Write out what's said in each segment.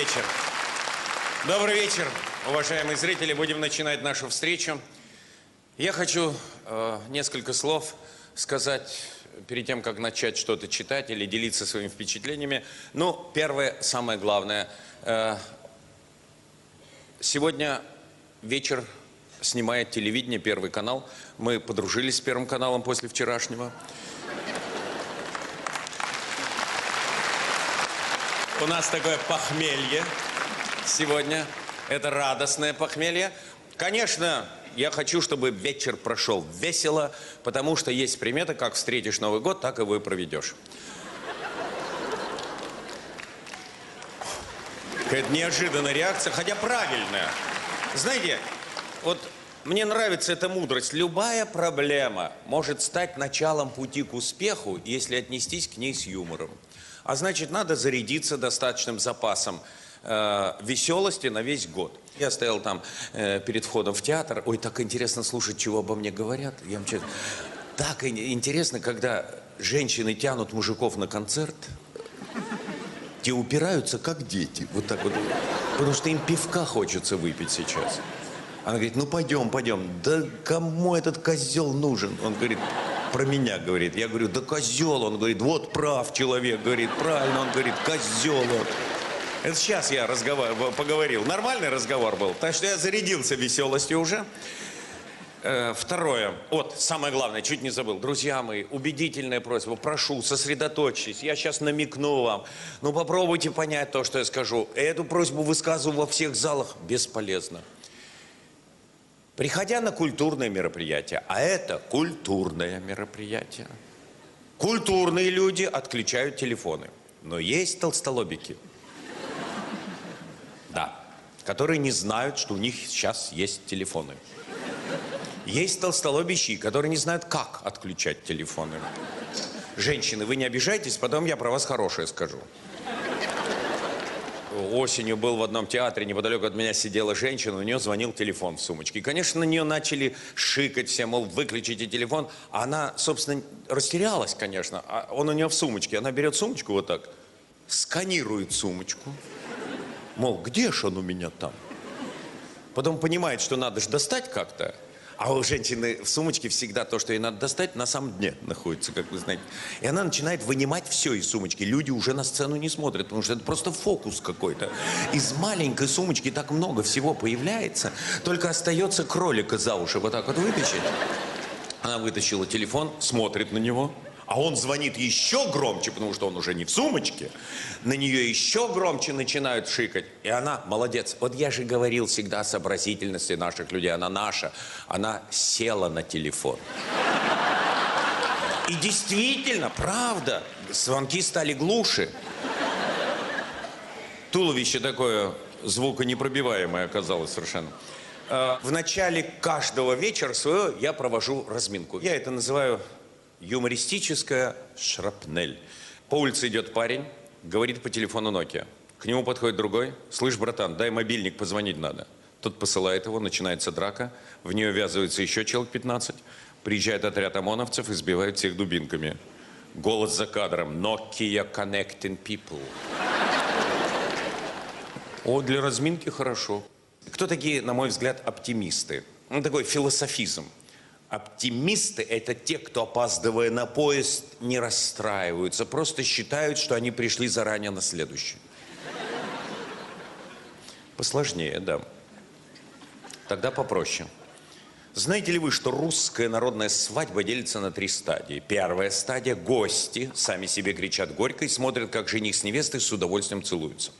Вечер. Добрый вечер, уважаемые зрители. Будем начинать нашу встречу. Я хочу э, несколько слов сказать перед тем, как начать что-то читать или делиться своими впечатлениями. Ну, первое, самое главное. Э, сегодня вечер снимает телевидение, Первый канал. Мы подружились с Первым каналом после вчерашнего. У нас такое похмелье сегодня. Это радостное похмелье. Конечно, я хочу, чтобы вечер прошел весело, потому что есть примета, как встретишь Новый год, так и вы проведешь. Какая-то неожиданная реакция, хотя правильная. Знаете, вот мне нравится эта мудрость. Любая проблема может стать началом пути к успеху, если отнестись к ней с юмором. А значит, надо зарядиться достаточным запасом э, веселости на весь год. Я стоял там э, перед входом в театр. Ой, так интересно слушать, чего обо мне говорят. Я вам честно- Так ин- интересно, когда женщины тянут мужиков на концерт. Те упираются, как дети. Вот так вот. Потому что им пивка хочется выпить сейчас. Она говорит, ну пойдем, пойдем. Да кому этот козел нужен? Он говорит, про меня говорит. Я говорю, да козел. Он говорит, вот прав человек. Говорит, правильно. Он говорит, козел. он». Это сейчас я разговор, поговорил. Нормальный разговор был. Так что я зарядился веселостью уже. Э, Второе. Вот, самое главное, чуть не забыл. Друзья мои, убедительная просьба. Прошу, сосредоточьтесь. Я сейчас намекну вам. Ну, попробуйте понять то, что я скажу. Эту просьбу высказываю во всех залах. Бесполезно. Приходя на культурное мероприятие, а это культурное мероприятие, культурные люди отключают телефоны. Но есть толстолобики. Да. Которые не знают, что у них сейчас есть телефоны. Есть толстолобищи, которые не знают, как отключать телефоны. Женщины, вы не обижайтесь, потом я про вас хорошее скажу. Осенью был в одном театре, неподалеку от меня сидела женщина, у нее звонил телефон в сумочке. И, конечно, на нее начали шикать все, мол, выключите телефон. А она, собственно, растерялась, конечно. А он у нее в сумочке. Она берет сумочку вот так, сканирует сумочку. Мол, где ж он у меня там? Потом понимает, что надо же достать как-то. А у женщины в сумочке всегда то, что ей надо достать, на самом дне находится, как вы знаете. И она начинает вынимать все из сумочки. Люди уже на сцену не смотрят, потому что это просто фокус какой-то. Из маленькой сумочки так много всего появляется, только остается кролика за уши вот так вот вытащить. Она вытащила телефон, смотрит на него, а он звонит еще громче, потому что он уже не в сумочке. На нее еще громче начинают шикать. И она, молодец, вот я же говорил всегда о сообразительности наших людей, она наша. Она села на телефон. И действительно, правда, звонки стали глуше. Туловище такое звуконепробиваемое оказалось совершенно. Э, В начале каждого вечера своего я провожу разминку. Я это называю юмористическая шрапнель. По улице идет парень, говорит по телефону Nokia. К нему подходит другой. Слышь, братан, дай мобильник, позвонить надо. Тот посылает его, начинается драка. В нее ввязывается еще человек 15. Приезжает отряд ОМОНовцев и сбивает всех дубинками. Голос за кадром. Nokia connecting people. О, для разминки хорошо. Кто такие, на мой взгляд, оптимисты? Ну, такой философизм. Оптимисты – это те, кто, опаздывая на поезд, не расстраиваются, просто считают, что они пришли заранее на следующий. Посложнее, да. Тогда попроще. Знаете ли вы, что русская народная свадьба делится на три стадии? Первая стадия – гости, сами себе кричат горько и смотрят, как жених с невестой с удовольствием целуются.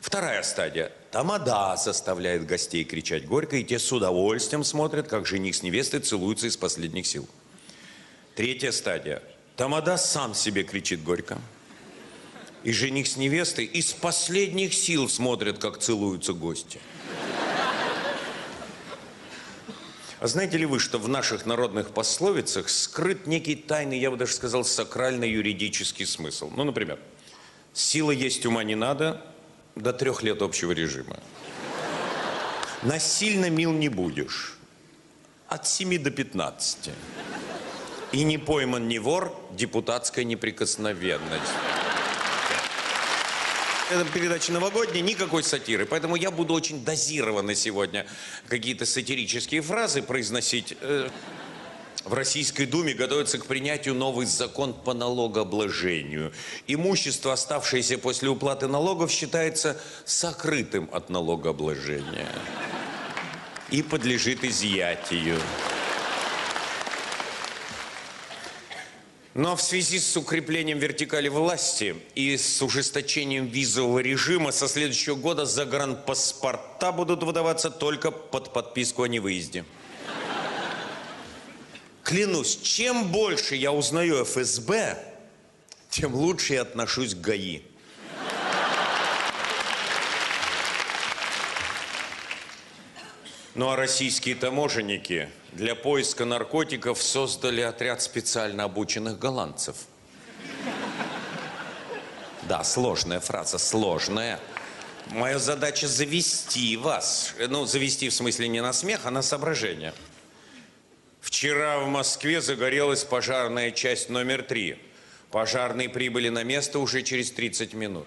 Вторая стадия – тамада заставляет гостей кричать горько, и те с удовольствием смотрят, как жених с невестой целуются из последних сил. Третья стадия – тамада сам себе кричит горько, и жених с невестой из последних сил смотрят, как целуются гости. А знаете ли вы, что в наших народных пословицах скрыт некий тайный, я бы даже сказал, сакрально-юридический смысл? Ну, например, сила есть ума не надо до трех лет общего режима. Насильно мил не будешь. От 7 до 15. И не пойман не вор, депутатская неприкосновенность. Это передача новогодняя, никакой сатиры. Поэтому я буду очень дозированно сегодня какие-то сатирические фразы произносить. В Российской Думе готовится к принятию новый закон по налогообложению. Имущество, оставшееся после уплаты налогов, считается сокрытым от налогообложения и подлежит изъятию. Но в связи с укреплением вертикали власти и с ужесточением визового режима со следующего года загранпаспорта будут выдаваться только под подписку о невыезде. Клянусь, чем больше я узнаю ФСБ, тем лучше я отношусь к ГАИ. Ну а российские таможенники для поиска наркотиков создали отряд специально обученных голландцев. Да, сложная фраза, сложная. Моя задача завести вас. Ну, завести в смысле не на смех, а на соображение. Вчера в Москве загорелась пожарная часть номер три. Пожарные прибыли на место уже через 30 минут.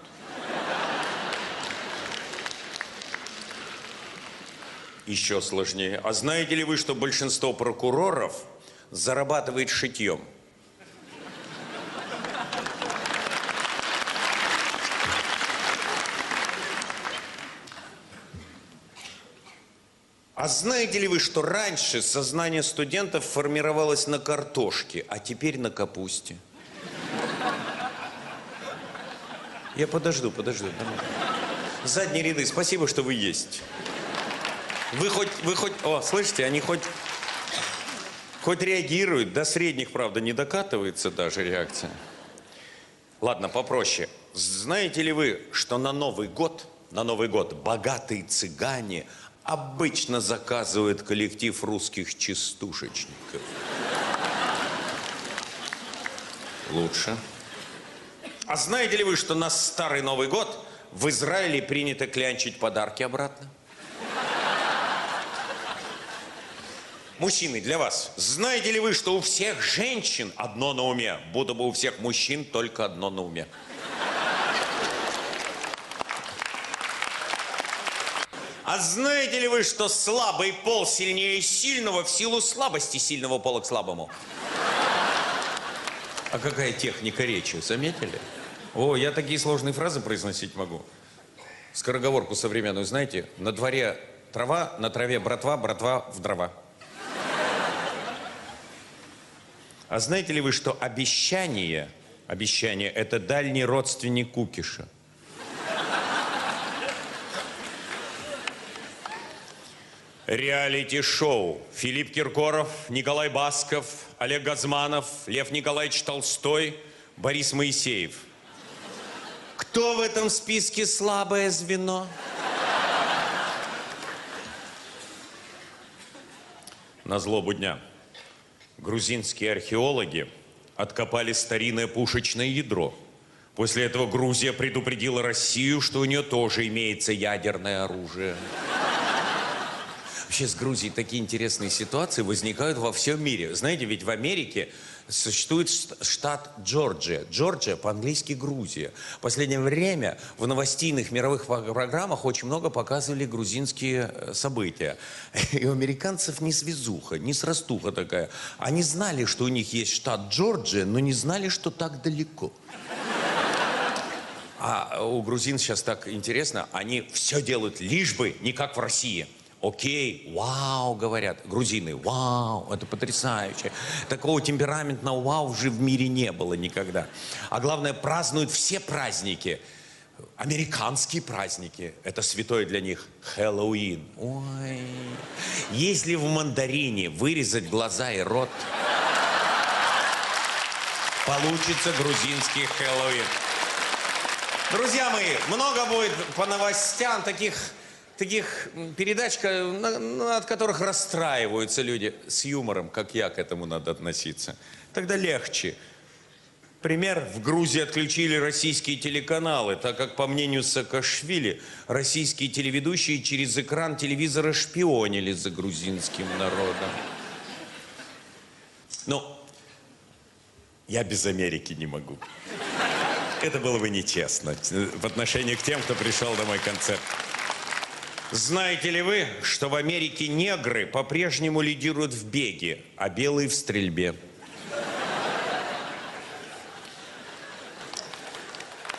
Еще сложнее. А знаете ли вы, что большинство прокуроров зарабатывает шитьем? А знаете ли вы, что раньше сознание студентов формировалось на картошке, а теперь на капусте? Я подожду, подожду. Задние ряды, спасибо, что вы есть. Вы хоть, вы хоть, о, слышите, они хоть, хоть реагируют, до средних, правда, не докатывается даже реакция. Ладно, попроще. Знаете ли вы, что на Новый год, на Новый год богатые цыгане обычно заказывают коллектив русских частушечников? Лучше. А знаете ли вы, что на Старый Новый год в Израиле принято клянчить подарки обратно? Мужчины, для вас. Знаете ли вы, что у всех женщин одно на уме, будто бы у всех мужчин только одно на уме? А знаете ли вы, что слабый пол сильнее сильного в силу слабости сильного пола к слабому? А какая техника речи, заметили? О, я такие сложные фразы произносить могу. Скороговорку современную, знаете, на дворе трава, на траве братва, братва в дрова. А знаете ли вы, что обещание, обещание – это дальний родственник кукиша? Реалити-шоу. Филипп Киркоров, Николай Басков, Олег Газманов, Лев Николаевич Толстой, Борис Моисеев. Кто в этом списке слабое звено? На злобу дня. Грузинские археологи откопали старинное пушечное ядро. После этого Грузия предупредила Россию, что у нее тоже имеется ядерное оружие. Вообще с Грузией такие интересные ситуации возникают во всем мире. Знаете, ведь в Америке существует штат Джорджия. Джорджия по-английски Грузия. В последнее время в новостейных мировых программах очень много показывали грузинские э, события. И у американцев не связуха, не срастуха такая. Они знали, что у них есть штат Джорджия, но не знали, что так далеко. А у грузин сейчас так интересно, они все делают лишь бы не как в России – Окей, вау, говорят грузины, вау, это потрясающе. Такого темпераментного вау уже в мире не было никогда. А главное, празднуют все праздники. Американские праздники, это святое для них Хэллоуин. Ой, если в мандарине вырезать глаза и рот, получится грузинский Хэллоуин. Друзья мои, много будет по новостям таких таких передач, от которых расстраиваются люди с юмором, как я к этому надо относиться. Тогда легче. Пример. В Грузии отключили российские телеканалы, так как, по мнению Саакашвили, российские телеведущие через экран телевизора шпионили за грузинским народом. Но я без Америки не могу. Это было бы нечестно в отношении к тем, кто пришел на мой концерт. Знаете ли вы, что в Америке негры по-прежнему лидируют в беге, а белые в стрельбе?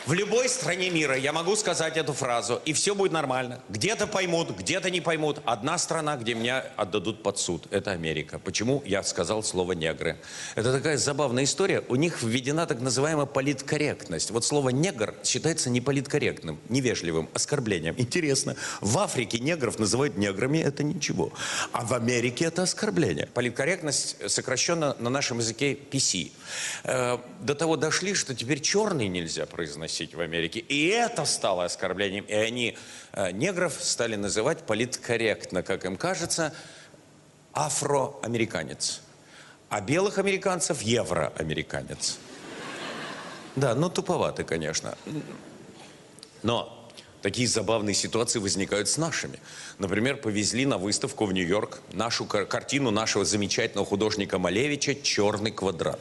В любой стране мира я могу сказать эту фразу, и все будет нормально. Где-то поймут, где-то не поймут. Одна страна, где меня отдадут под суд, это Америка. Почему я сказал слово «негры»? Это такая забавная история. У них введена так называемая политкорректность. Вот слово «негр» считается не политкорректным, невежливым, оскорблением. Интересно, в Африке негров называют неграми, это ничего. А в Америке это оскорбление. Политкорректность сокращенно на нашем языке PC. Э, до того дошли, что теперь черный нельзя произносить в Америке. И это стало оскорблением. И они э, негров стали называть политкорректно, как им кажется, афроамериканец. А белых американцев евроамериканец. Да, ну туповато, конечно. Но такие забавные ситуации возникают с нашими. Например, повезли на выставку в Нью-Йорк нашу картину нашего замечательного художника Малевича «Черный квадрат».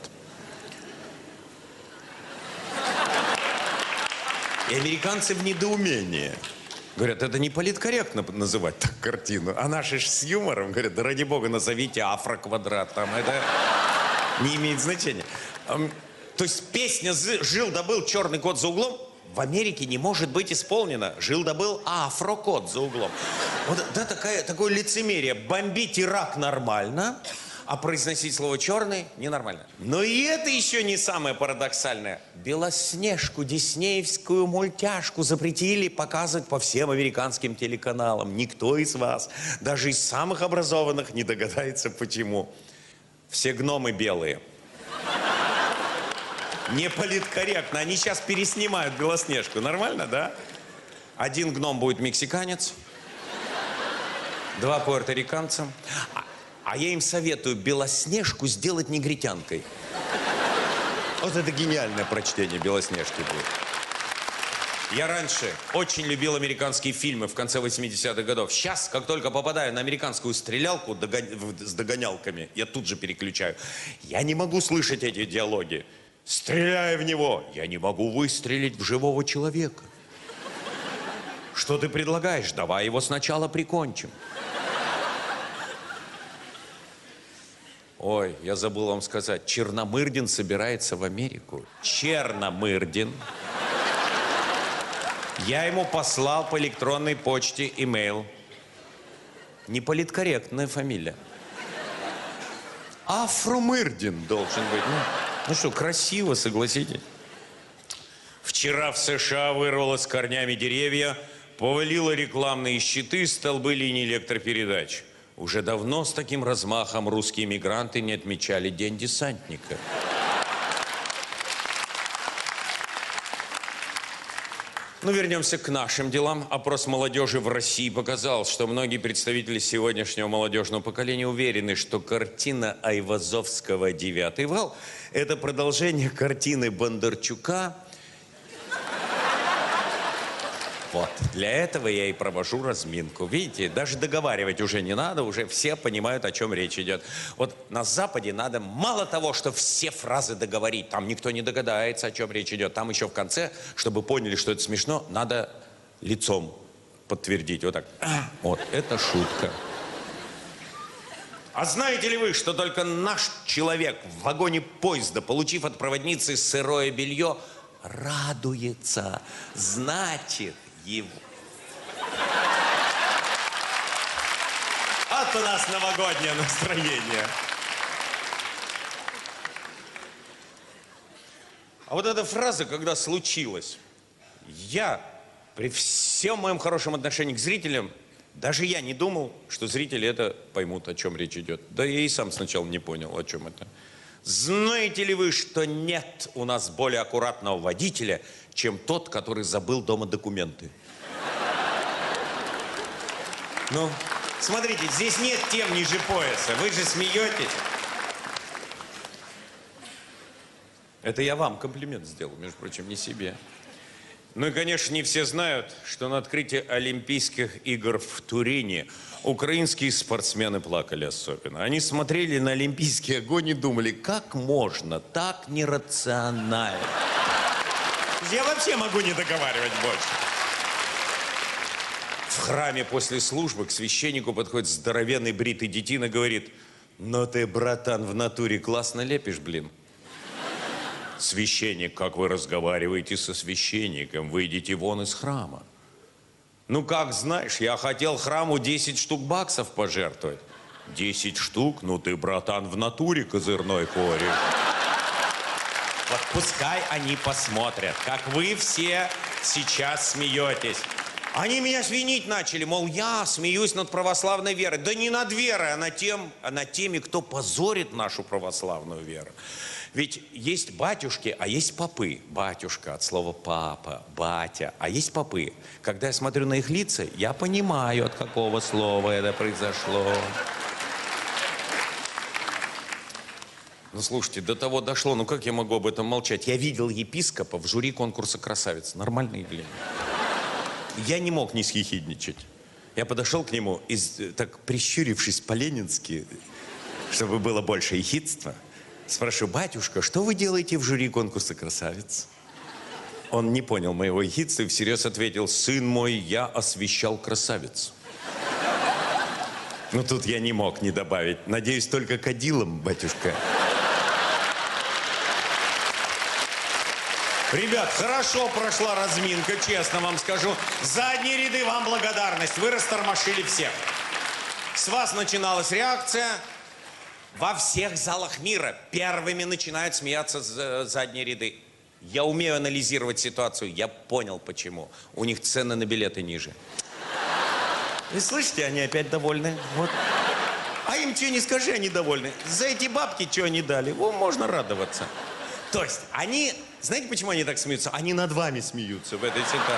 И американцы в недоумении. Говорят, это не политкорректно называть так картину. А наши ж с юмором говорят, да ради бога, назовите афроквадрат. Там это не имеет значения. То есть песня «Жил да был черный кот за углом» в Америке не может быть исполнена. Жил да был афрокот за углом. Вот да, такая, такое лицемерие. Бомбить Ирак нормально, а произносить слово «черный» ненормально. Но и это еще не самое парадоксальное. Белоснежку, диснеевскую мультяшку запретили показывать по всем американским телеканалам. Никто из вас, даже из самых образованных, не догадается, почему. Все гномы белые. Не политкорректно. Они сейчас переснимают Белоснежку. Нормально, да? Один гном будет мексиканец, два пуэрториканца. А я им советую Белоснежку сделать негритянкой. Вот это гениальное прочтение Белоснежки будет. Я раньше очень любил американские фильмы в конце 80-х годов. Сейчас, как только попадаю на американскую стрелялку с догонялками, я тут же переключаю. Я не могу слышать эти диалоги. Стреляя в него, я не могу выстрелить в живого человека. Что ты предлагаешь? Давай его сначала прикончим. Ой, я забыл вам сказать, Черномырдин собирается в Америку. Черномырдин. Я ему послал по электронной почте имейл. Не политкорректная фамилия. Афромырдин должен быть. Ну, ну что, красиво, согласитесь. Вчера в США вырвалось корнями деревья, повалило рекламные щиты, столбы линий электропередач. Уже давно с таким размахом русские мигранты не отмечали День десантника. Ну, вернемся к нашим делам. Опрос молодежи в России показал, что многие представители сегодняшнего молодежного поколения уверены, что картина Айвазовского «Девятый вал» – это продолжение картины Бондарчука вот, для этого я и провожу разминку. Видите, даже договаривать уже не надо, уже все понимают, о чем речь идет. Вот на Западе надо мало того, что все фразы договорить, там никто не догадается, о чем речь идет. Там еще в конце, чтобы поняли, что это смешно, надо лицом подтвердить. Вот так. Вот, это шутка. А знаете ли вы, что только наш человек в вагоне поезда, получив от проводницы сырое белье, радуется? Значит, его. Вот у нас новогоднее настроение. А вот эта фраза, когда случилось, я при всем моем хорошем отношении к зрителям, даже я не думал, что зрители это поймут, о чем речь идет. Да я и сам сначала не понял, о чем это. Знаете ли вы, что нет у нас более аккуратного водителя, чем тот, который забыл дома документы? Ну, смотрите, здесь нет тем ниже пояса. Вы же смеетесь. Это я вам комплимент сделал, между прочим, не себе. Ну и, конечно, не все знают, что на открытии Олимпийских игр в Турине украинские спортсмены плакали особенно. Они смотрели на Олимпийский огонь и думали, как можно так нерационально. Я вообще могу не договаривать больше. В храме после службы к священнику подходит здоровенный бритый детина и говорит, ну ты, братан, в натуре классно лепишь, блин. Священник, как вы разговариваете со священником? Выйдите вон из храма. Ну, как знаешь, я хотел храму 10 штук баксов пожертвовать. 10 штук? Ну ты, братан, в натуре козырной корень. Вот пускай они посмотрят, как вы все сейчас смеетесь. Они меня свинить начали, мол, я смеюсь над православной верой. Да не над верой, а над, тем, а над теми, кто позорит нашу православную веру. Ведь есть батюшки, а есть попы. Батюшка от слова папа, батя, а есть попы. Когда я смотрю на их лица, я понимаю, от какого слова это произошло. Ну, слушайте, до того дошло, ну как я могу об этом молчать? Я видел епископа в жюри конкурса красавиц. Нормальное явление. Я не мог не схихидничать. Я подошел к нему и, с- так прищурившись по-ленински, чтобы было больше ехидства, спрашиваю, батюшка, что вы делаете в жюри конкурса красавиц? Он не понял моего ехидства и всерьез ответил, сын мой, я освещал красавиц. Ну, тут я не мог не добавить. Надеюсь, только кадилом, батюшка. Ребят, хорошо прошла разминка, честно вам скажу. Задние ряды вам благодарность. Вы растормошили всех. С вас начиналась реакция. Во всех залах мира первыми начинают смеяться за- задние ряды. Я умею анализировать ситуацию. Я понял, почему. У них цены на билеты ниже. Вы слышите, они опять довольны. Вот. А им что не скажи, они довольны. За эти бабки что они дали? О, можно радоваться. То есть они, знаете, почему они так смеются? Они над вами смеются в этой ситуации.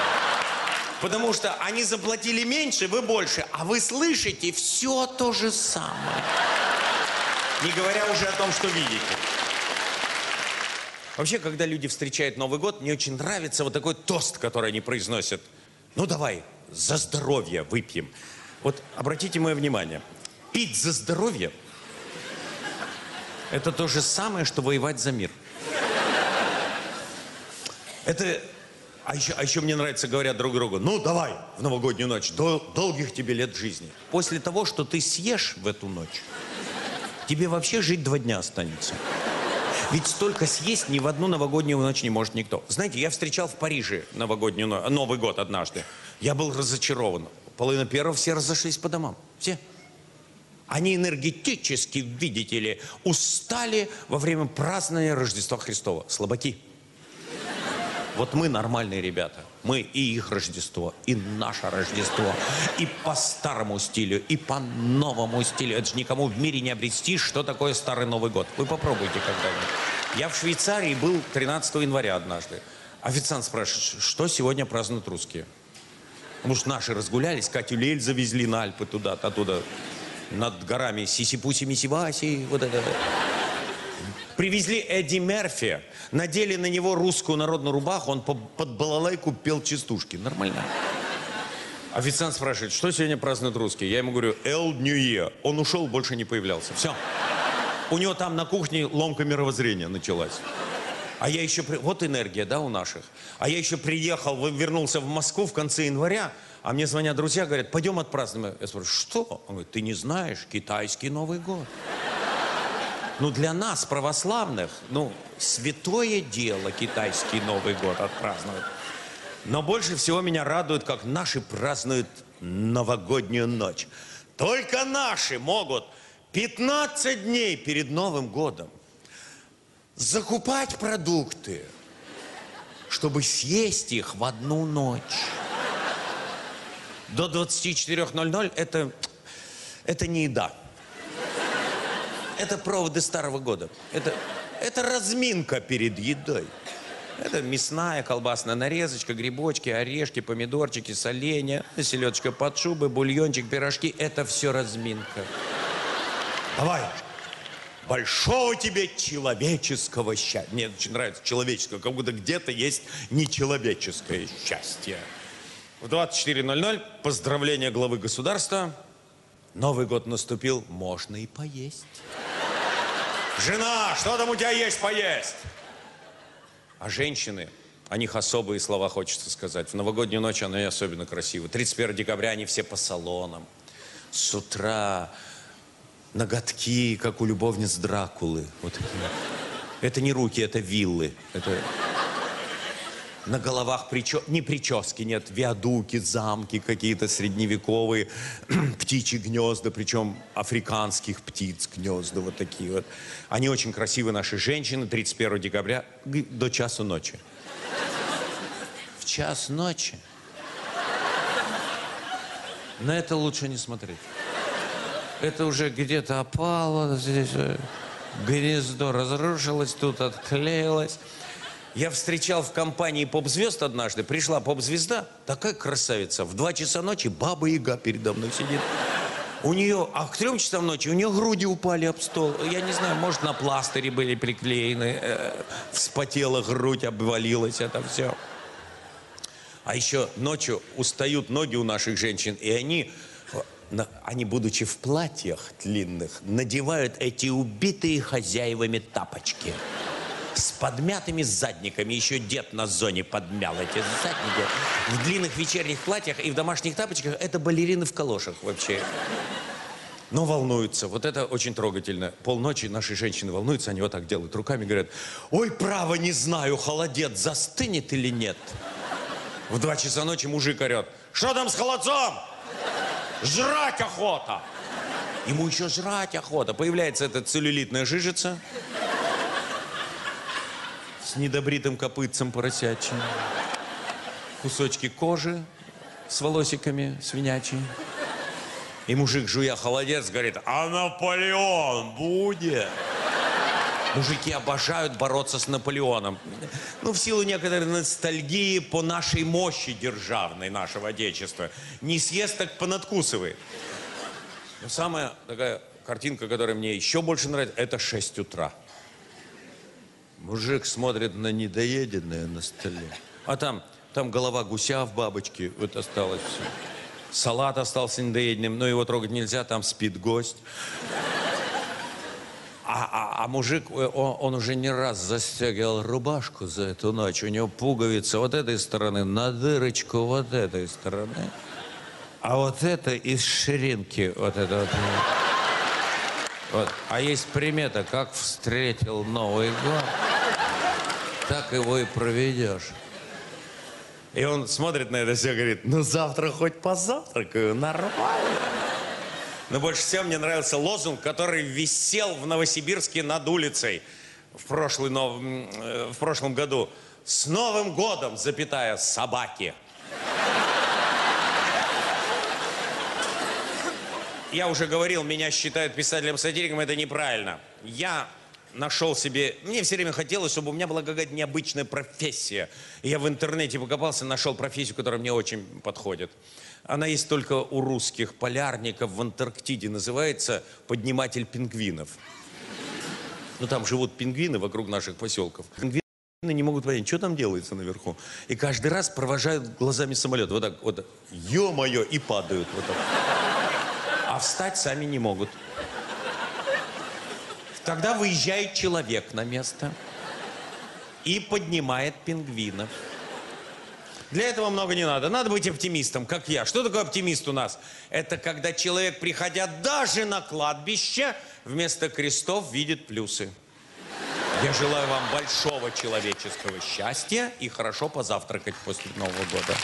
Потому что они заплатили меньше, вы больше, а вы слышите все то же самое. Не говоря уже о том, что видите. Вообще, когда люди встречают Новый год, мне очень нравится вот такой тост, который они произносят. Ну давай, за здоровье выпьем. Вот обратите мое внимание. Пить за здоровье – это то же самое, что воевать за мир. Это... А еще, а еще мне нравится, говорят друг другу, ну давай в новогоднюю ночь, дол- долгих тебе лет жизни. После того, что ты съешь в эту ночь, тебе вообще жить два дня останется. Ведь столько съесть ни в одну новогоднюю ночь не может никто. Знаете, я встречал в Париже новогоднюю но- Новый год однажды. Я был разочарован. Половина первого все разошлись по домам. Все. Они энергетически, видите ли, устали во время празднования Рождества Христова. Слабаки. Вот мы нормальные ребята. Мы и их Рождество, и наше Рождество. И по старому стилю, и по новому стилю. Это же никому в мире не обрести, что такое Старый Новый год. Вы попробуйте когда-нибудь. Я в Швейцарии был 13 января однажды. Официант спрашивает, что сегодня празднуют русские? Потому что наши разгулялись, Катю Лель завезли на Альпы туда, оттуда, над горами Сисипуси Мисиваси, вот это. Привезли Эдди Мерфи, надели на него русскую народную рубаху, он по- под балалайку пел частушки. Нормально. Официант спрашивает, что сегодня празднуют русские? Я ему говорю, Эл Ньюе. Он ушел, больше не появлялся. Все. У него там на кухне ломка мировоззрения началась. А я еще... при- Вот энергия, да, у наших. А я еще приехал, вернулся в Москву в конце января, а мне звонят друзья, говорят, пойдем отпразднуем. Я спрашиваю, что? Он говорит, ты не знаешь, китайский Новый год. Ну, для нас, православных, ну, святое дело китайский Новый год отпраздновать. Но больше всего меня радует, как наши празднуют новогоднюю ночь. Только наши могут 15 дней перед Новым годом закупать продукты, чтобы съесть их в одну ночь. До 24.00 это, это не еда. Это проводы Старого года. Это, это разминка перед едой. Это мясная, колбасная нарезочка, грибочки, орешки, помидорчики, соленья, селедочка под шубой, бульончик, пирожки. Это все разминка. Давай. Большого тебе человеческого счастья. Мне очень нравится человеческое, как будто где-то есть нечеловеческое счастье. В 24.00 поздравление главы государства. Новый год наступил, можно и поесть. Жена, что там у тебя есть поесть? А женщины, О них особые слова хочется сказать. В новогоднюю ночь они особенно красивы. 31 декабря они все по салонам. С утра ноготки, как у любовниц Дракулы. Вот такие. Это не руки, это виллы. Это... На головах причес... не прически, нет, виадуки, замки какие-то средневековые, птичьи гнезда, причем африканских птиц гнезда, вот такие вот. Они очень красивые, наши женщины, 31 декабря до часу ночи. В час ночи? На это лучше не смотреть. Это уже где-то опало, здесь э, гнездо разрушилось, тут отклеилось. Я встречал в компании поп-звезд однажды. Пришла поп-звезда, такая красавица. В два часа ночи баба Яга передо мной сидит. У нее, а к трем часам ночи у нее груди упали об стол. Я не знаю, может, на пластыре были приклеены. Э, вспотела грудь, обвалилась это все. А еще ночью устают ноги у наших женщин, и они, они, будучи в платьях длинных, надевают эти убитые хозяевами тапочки с подмятыми задниками. Еще дед на зоне подмял эти задники. В длинных вечерних платьях и в домашних тапочках это балерины в калошах вообще. Но волнуются. Вот это очень трогательно. Полночи наши женщины волнуются, они вот так делают руками, говорят, ой, право не знаю, холодец застынет или нет. В два часа ночи мужик орет, что там с холодцом? Жрать охота! Ему еще жрать охота. Появляется эта целлюлитная жижица с недобритым копытцем поросячьим. Кусочки кожи с волосиками свинячьи. И мужик, жуя холодец, говорит, а Наполеон будет? Мужики обожают бороться с Наполеоном. Ну, в силу некоторой ностальгии по нашей мощи державной нашего Отечества. Не съест, так понадкусывает. Но самая такая картинка, которая мне еще больше нравится, это 6 утра. Мужик смотрит на недоеденное на столе. А там, там голова гуся в бабочке, вот осталось все. Салат остался недоеденным, но его трогать нельзя, там спит гость. А, а, а мужик, э, он, он уже не раз застегивал рубашку за эту ночь. У него пуговица вот этой стороны на дырочку вот этой стороны. А вот это из ширинки, вот это вот. вот. А есть примета, как встретил Новый год так его и проведешь. И он смотрит на это все и говорит, ну завтра хоть позавтракаю, нормально. Но больше всего мне нравился лозунг, который висел в Новосибирске над улицей в, прошлый, нов... Э, в прошлом году. С Новым годом, запятая, собаки. Я уже говорил, меня считают писателем-сатириком, это неправильно. Я нашел себе... Мне все время хотелось, чтобы у меня была какая-то необычная профессия. я в интернете покопался, нашел профессию, которая мне очень подходит. Она есть только у русских полярников в Антарктиде. Называется «подниматель пингвинов». Ну, там живут пингвины вокруг наших поселков. Пингвины не могут понять, что там делается наверху. И каждый раз провожают глазами самолет. Вот так, вот ё-моё, и падают. Вот так. А встать сами не могут. Тогда выезжает человек на место и поднимает пингвинов. Для этого много не надо. Надо быть оптимистом, как я. Что такое оптимист у нас? Это когда человек, приходя даже на кладбище, вместо крестов видит плюсы. Я желаю вам большого человеческого счастья и хорошо позавтракать после Нового года.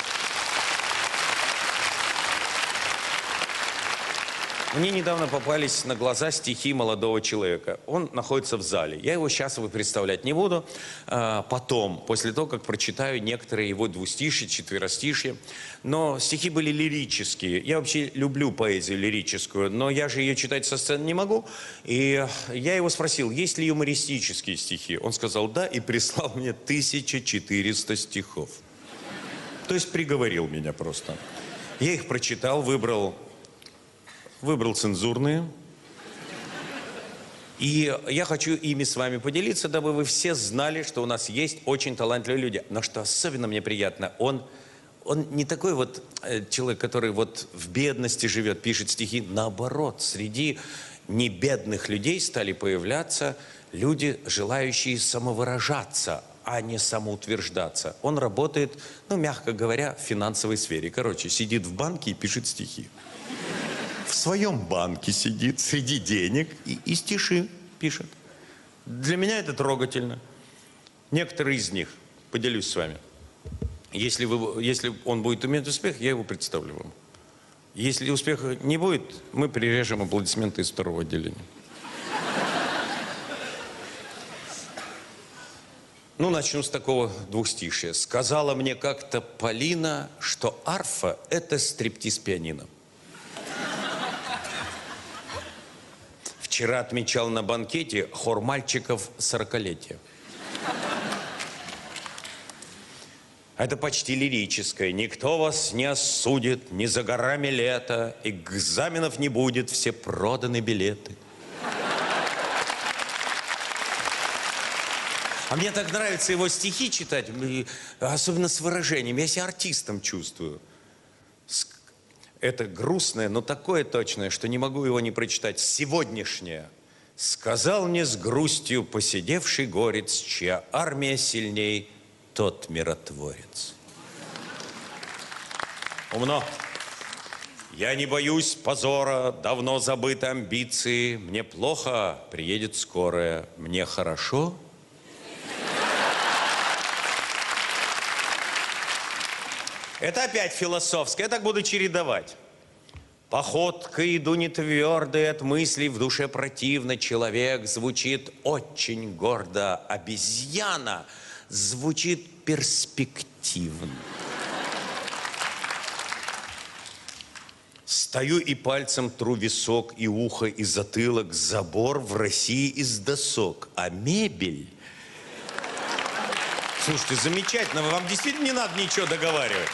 Мне недавно попались на глаза стихи молодого человека. Он находится в зале. Я его сейчас вы представлять не буду. А, потом, после того, как прочитаю некоторые его двустишья, четверостишья. Но стихи были лирические. Я вообще люблю поэзию лирическую, но я же ее читать со сцены не могу. И я его спросил, есть ли юмористические стихи. Он сказал да и прислал мне 1400 стихов. То есть приговорил меня просто. Я их прочитал, выбрал выбрал цензурные. И я хочу ими с вами поделиться, дабы вы все знали, что у нас есть очень талантливые люди. Но что особенно мне приятно, он, он не такой вот э, человек, который вот в бедности живет, пишет стихи. Наоборот, среди небедных людей стали появляться люди, желающие самовыражаться. а не самоутверждаться. Он работает, ну, мягко говоря, в финансовой сфере. Короче, сидит в банке и пишет стихи. Своем банке сидит, среди денег, и, и стиши пишет. Для меня это трогательно. Некоторые из них, поделюсь с вами. Если, вы, если он будет иметь успех, я его представлю вам. Если успеха не будет, мы прирежем аплодисменты из второго отделения. Ну, начну с такого двухстишия. Сказала мне как-то Полина, что арфа – это стриптиз пианино. Вчера отмечал на банкете хор мальчиков сорокалетия. Это почти лирическое. Никто вас не осудит, не за горами лето, экзаменов не будет, все проданы билеты. А мне так нравится его стихи читать, особенно с выражением. Я себя артистом чувствую. Это грустное, но такое точное, что не могу его не прочитать. Сегодняшнее. Сказал мне с грустью посидевший горец, чья армия сильней, тот миротворец. Умно. Я не боюсь позора, давно забыты амбиции. Мне плохо, приедет скорая. Мне хорошо, Это опять философское, я так буду чередовать. Походкой иду не твердой, от мыслей в душе противно. Человек звучит очень гордо, обезьяна звучит перспективно. Стою и пальцем тру висок, и ухо, и затылок. Забор в России из досок, а мебель... Слушайте, замечательно, вам действительно не надо ничего договаривать.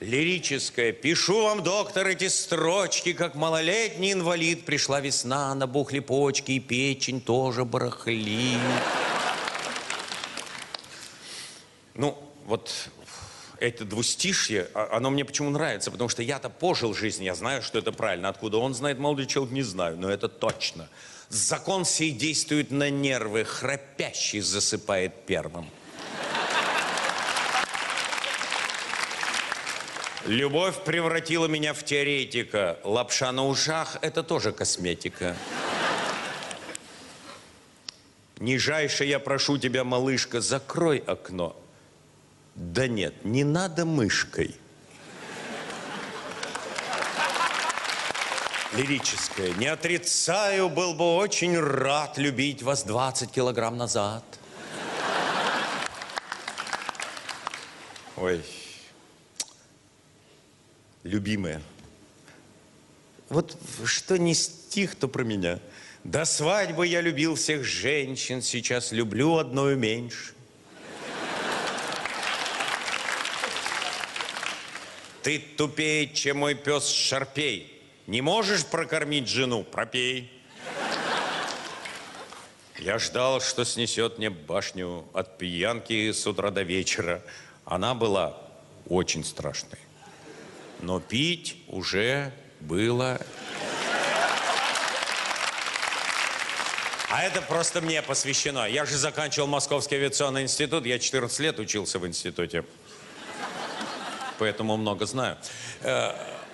Лирическое. Пишу вам, доктор, эти строчки, как малолетний инвалид. Пришла весна, набухли почки, и печень тоже барахлит. Ну, вот это двустишье, а, оно мне почему нравится, потому что я-то пожил жизнь, я знаю, что это правильно. Откуда он знает, молодой человек, не знаю, но это точно. Закон сей действует на нервы, храпящий засыпает первым. Любовь превратила меня в теоретика. Лапша на ушах – это тоже косметика. Нижайше я прошу тебя, малышка, закрой окно. Да нет, не надо мышкой. Лирическое. Не отрицаю, был бы очень рад любить вас 20 килограмм назад. Ой любимая. Вот что не стих, то про меня. До свадьбы я любил всех женщин, сейчас люблю одной меньше. Ты тупее, чем мой пес Шарпей. Не можешь прокормить жену? Пропей. Я ждал, что снесет мне башню от пьянки с утра до вечера. Она была очень страшной но пить уже было... А это просто мне посвящено. Я же заканчивал Московский авиационный институт. Я 14 лет учился в институте. Поэтому много знаю.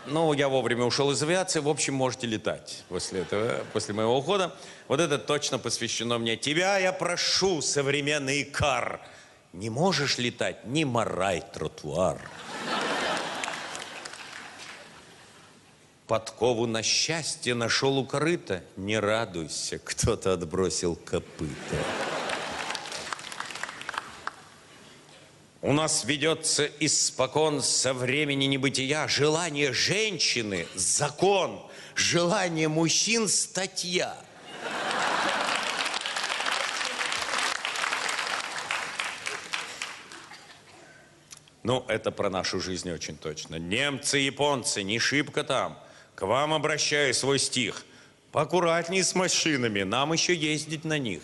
Ну, я вовремя ушел из авиации. В общем, можете летать после этого, после моего ухода. Вот это точно посвящено мне. Тебя я прошу, современный кар. Не можешь летать, не морай тротуар. Подкову на счастье нашел у корыта. Не радуйся, кто-то отбросил копыта. У нас ведется испокон со времени небытия желание женщины – закон, желание мужчин – статья. Ну, это про нашу жизнь очень точно. Немцы, японцы, не шибко там – к вам обращаю свой стих. Поаккуратней с машинами, нам еще ездить на них.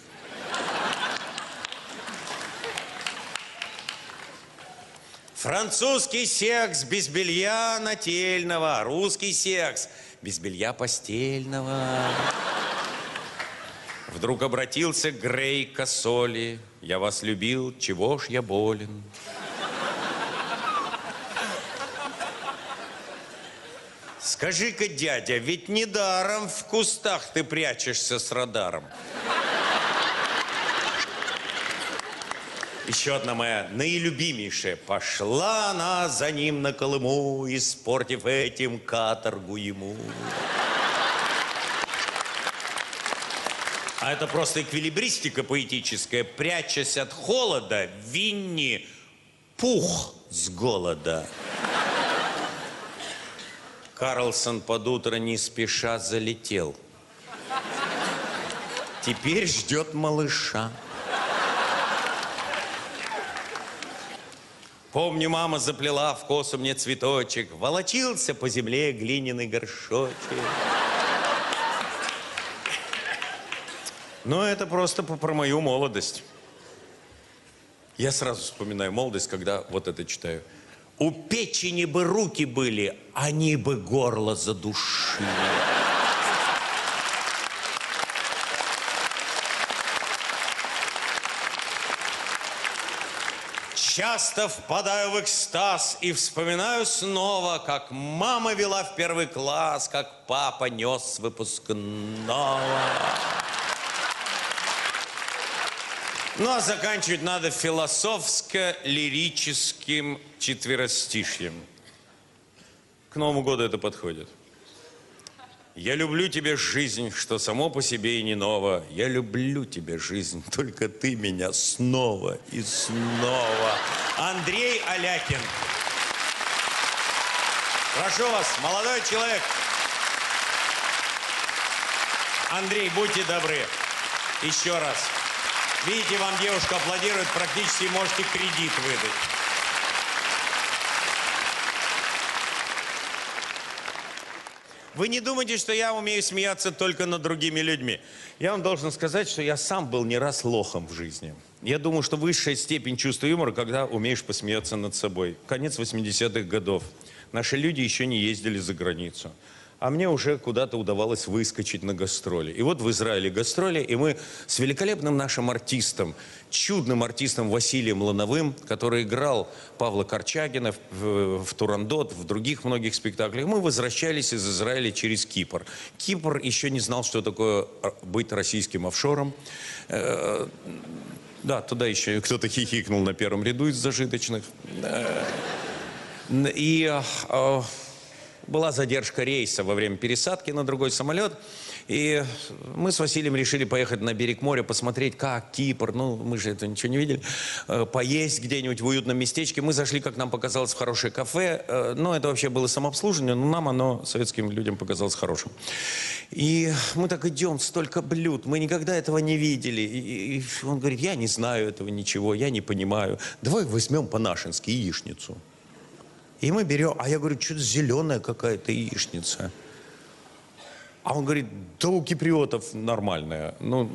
Французский секс без белья нательного, русский секс без белья постельного. Вдруг обратился Грей к Косоли. Я вас любил, чего ж я болен? Скажи-ка, дядя, ведь недаром в кустах ты прячешься с радаром. Еще одна моя наилюбимейшая. Пошла она за ним на Колыму, испортив этим каторгу ему. А это просто эквилибристика поэтическая. Прячась от холода, Винни пух с голода. Карлсон под утро не спеша залетел. Теперь ждет малыша. Помню, мама заплела в косу мне цветочек, волочился по земле глиняный горшочек. Но это просто про мою молодость. Я сразу вспоминаю молодость, когда вот это читаю. У печени бы руки были, они бы горло задушили. Часто впадаю в экстаз и вспоминаю снова, как мама вела в первый класс, как папа нес выпускного. Ну, а заканчивать надо философско-лирическим четверостишьем. К Новому году это подходит. Я люблю тебе жизнь, что само по себе и не ново. Я люблю тебе жизнь, только ты меня снова и снова. Андрей Алякин. Прошу вас, молодой человек. Андрей, будьте добры. Еще раз. Видите, вам девушка аплодирует, практически можете кредит выдать. Вы не думайте, что я умею смеяться только над другими людьми. Я вам должен сказать, что я сам был не раз лохом в жизни. Я думаю, что высшая степень чувства юмора, когда умеешь посмеяться над собой. Конец 80-х годов. Наши люди еще не ездили за границу. А мне уже куда-то удавалось выскочить на гастроли. И вот в Израиле гастроли, и мы с великолепным нашим артистом, чудным артистом Василием Лановым, который играл Павла Корчагина в, в- Турандот, в других многих спектаклях, мы возвращались из Израиля через Кипр. Кипр еще не знал, что такое а, быть российским офшором. Э, Да, туда еще кто-то хихикнул на первом ряду из зажиточных. Э, И э, э, была задержка рейса во время пересадки на другой самолет. И мы с Василием решили поехать на берег моря, посмотреть, как Кипр, ну, мы же это ничего не видели, э, поесть где-нибудь в уютном местечке. Мы зашли, как нам показалось, в хорошее кафе. Э, Ну, это вообще было самообслуживание, но нам оно, советским людям, показалось хорошим. И мы так идем, столько блюд, мы никогда этого не видели. И- и он говорит, я не знаю этого ничего, я не понимаю. Давай возьмем по-нашенски яичницу. И мы берем, а я говорю, что-то зеленая какая-то яичница. А он говорит, да у киприотов нормальная. Ну,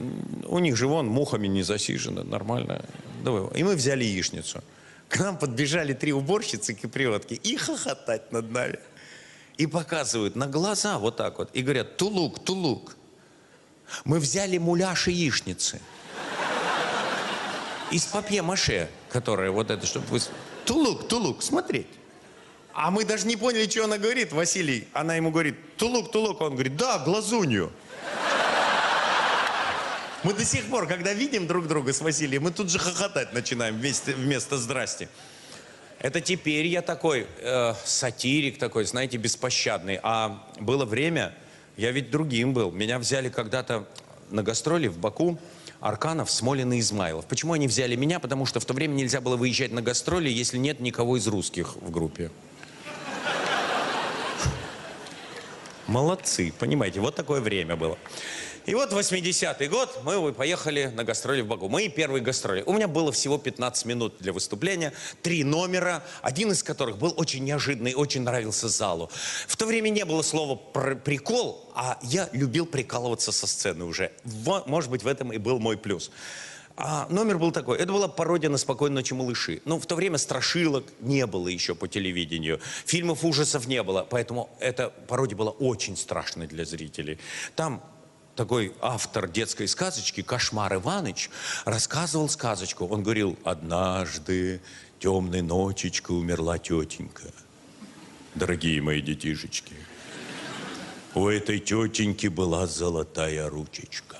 у них же вон мухами не засижено, нормально. Давай. И мы взяли яичницу. К нам подбежали три уборщицы киприотки и хохотать над нами. И показывают на глаза вот так вот. И говорят, тулук, тулук. Мы взяли муляж яичницы. Из папье-маше, которая вот это, чтобы вы... Тулук, тулук, смотреть. А мы даже не поняли, что она говорит, Василий. Она ему говорит, тулук, тулук. Он говорит, да, глазунью. Мы до сих пор, когда видим друг друга с Василием, мы тут же хохотать начинаем вместе, вместо «здрасте». Это теперь я такой э, сатирик такой, знаете, беспощадный. А было время, я ведь другим был. Меня взяли когда-то на гастроли в Баку Арканов, Смолин и Измайлов. Почему они взяли меня? Потому что в то время нельзя было выезжать на гастроли, если нет никого из русских в группе. Молодцы, понимаете, вот такое время было. И вот 80-й год мы поехали на гастроли в Баку. Мои первые гастроли. У меня было всего 15 минут для выступления, три номера, один из которых был очень неожиданный, очень нравился залу. В то время не было слова «пр- «прикол», а я любил прикалываться со сцены уже. Может быть, в этом и был мой плюс. А номер был такой. Это была пародия на «Спокойной ночи, малыши». Но в то время страшилок не было еще по телевидению. Фильмов ужасов не было. Поэтому эта пародия была очень страшной для зрителей. Там такой автор детской сказочки Кошмар Иваныч рассказывал сказочку. Он говорил, однажды темной ночечкой умерла тетенька. Дорогие мои детишечки, у этой тетеньки была золотая ручечка.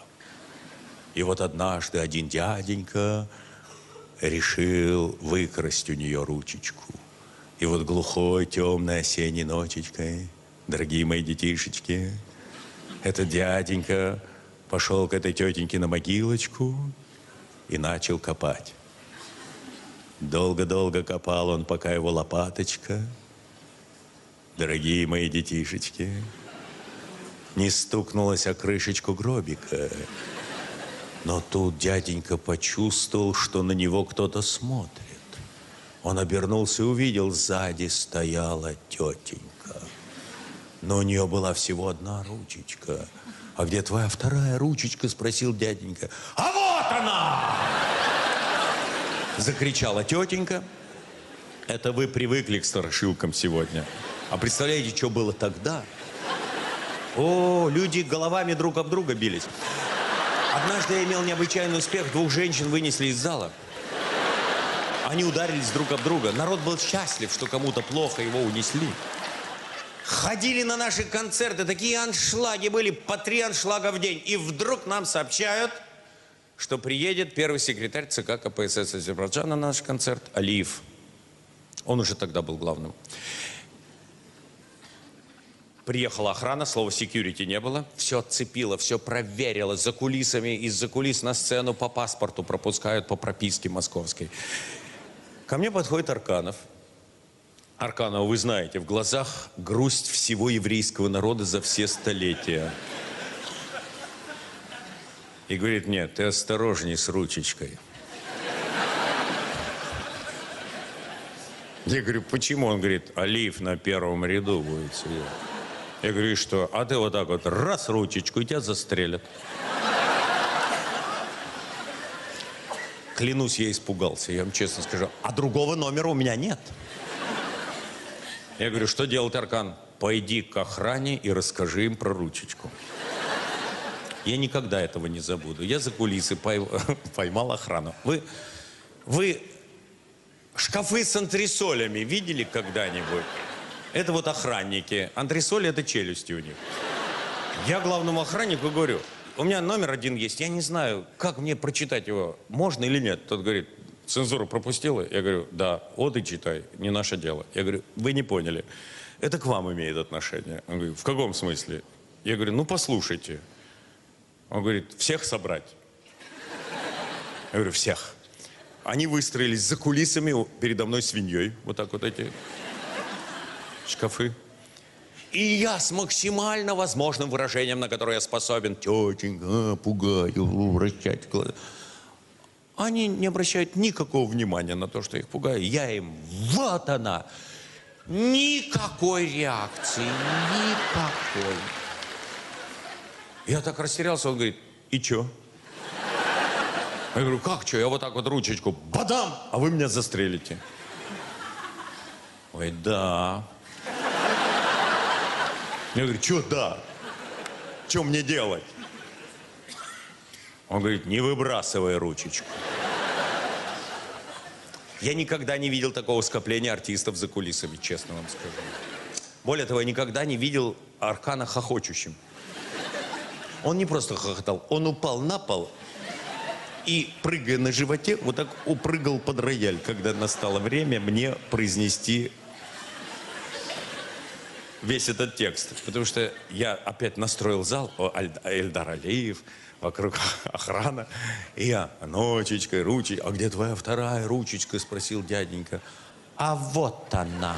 И вот однажды один дяденька решил выкрасть у нее ручечку. И вот глухой, темной осенней ночечкой, дорогие мои детишечки, этот дяденька пошел к этой тетеньке на могилочку и начал копать. Долго-долго копал он, пока его лопаточка, дорогие мои детишечки, не стукнулась о крышечку гробика. Но тут дяденька почувствовал, что на него кто-то смотрит. Он обернулся и увидел, сзади стояла тетенька. Но у нее была всего одна ручечка. А где твоя вторая ручечка, спросил дяденька. А вот она! Закричала тетенька. Это вы привыкли к страшилкам сегодня. А представляете, что было тогда? О, люди головами друг об друга бились. Однажды я имел необычайный успех. Двух женщин вынесли из зала. Они ударились друг об друга. Народ был счастлив, что кому-то плохо его унесли. Ходили на наши концерты, такие аншлаги были, по три аншлага в день. И вдруг нам сообщают, что приедет первый секретарь ЦК КПСС Азербайджана на наш концерт, Алиев. Он уже тогда был главным. Приехала охрана, слова security не было. Все отцепило, все проверило. За кулисами, из-за кулис на сцену по паспорту пропускают по прописке московской. Ко мне подходит Арканов. Арканов, вы знаете, в глазах грусть всего еврейского народа за все столетия. И говорит, нет, ты осторожней с ручечкой. Я говорю, почему? Он говорит, Алиев на первом ряду будет сидеть. Я говорю, что? А ты вот так вот раз ручечку, и тебя застрелят. Клянусь, я испугался, я вам честно скажу. А другого номера у меня нет. Я говорю, что делать, Аркан? Пойди к охране и расскажи им про ручечку. Я никогда этого не забуду. Я за кулисы пой- поймал охрану. Вы, вы шкафы с антресолями видели когда-нибудь? Это вот охранники. Антресоли – это челюсти у них. Я главному охраннику говорю, у меня номер один есть, я не знаю, как мне прочитать его, можно или нет. Тот говорит, цензура пропустила? Я говорю, да, вот читай, не наше дело. Я говорю, вы не поняли, это к вам имеет отношение. Он говорит, в каком смысле? Я говорю, ну послушайте. Он говорит, всех собрать? Я говорю, всех. Они выстроились за кулисами передо мной свиньей, вот так вот эти шкафы. И я с максимально возможным выражением, на которое я способен, тетенька, пугаю, вращать глаза. Они не обращают никакого внимания на то, что их пугаю. Я им, вот она. Никакой реакции, никакой. Я так растерялся, он говорит, и чё? Я говорю, как что? Я вот так вот ручечку, бадам, а вы меня застрелите. Ой, да. Я говорю, что да? Что мне делать? Он говорит, не выбрасывай ручечку. Я никогда не видел такого скопления артистов за кулисами, честно вам скажу. Более того, я никогда не видел Аркана хохочущим. Он не просто хохотал, он упал на пол и, прыгая на животе, вот так упрыгал под рояль, когда настало время мне произнести весь этот текст. Потому что я опять настроил зал, Эльдар Алиев, вокруг охрана. И я, ночечкой, ручечкой. А где твоя вторая ручечка? Спросил дяденька. А вот она.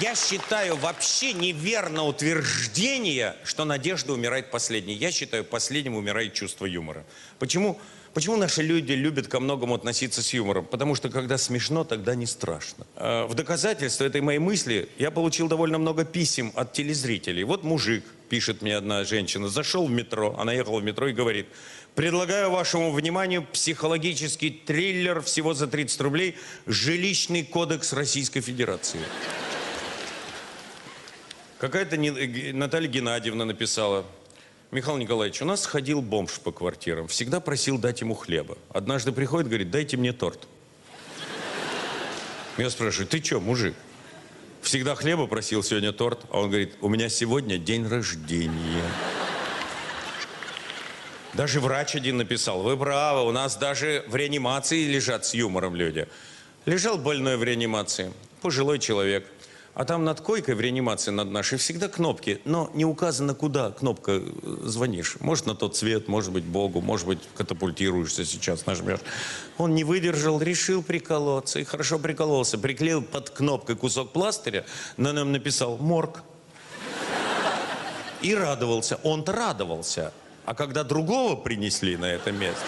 Я считаю вообще неверно утверждение, что надежда умирает последней. Я считаю, последним умирает чувство юмора. Почему? Почему наши люди любят ко многому относиться с юмором? Потому что когда смешно, тогда не страшно. А В доказательство этой моей мысли я получил довольно много писем от телезрителей. Вот мужик, пишет мне одна женщина, зашел в метро, она ехала в метро и говорит, предлагаю вашему вниманию психологический триллер всего за 30 рублей «Жилищный кодекс Российской Федерации». Какая-то Наталья Геннадьевна написала. Михаил Николаевич, у нас ходил бомж по квартирам. Всегда просил дать ему хлеба. Однажды приходит, говорит, дайте мне торт. Я спрашиваю, ты что, мужик? Всегда хлеба просил, сегодня торт. А он говорит, у меня сегодня день рождения. Даже врач один написал, вы правы, у нас даже в реанимации лежат с юмором люди. Лежал больной в реанимации, пожилой человек. А там над койкой в реанимации над нашей всегда кнопки, но не указано, куда кнопка э, звонишь. Может, на тот цвет, может быть, Богу, может быть, катапультируешься сейчас, нажмешь. Он не выдержал, решил приколоться, и хорошо прикололся. Приклеил под кнопкой кусок пластыря, на нем написал «Морг». И радовался. Он-то радовался. А когда другого принесли на это место,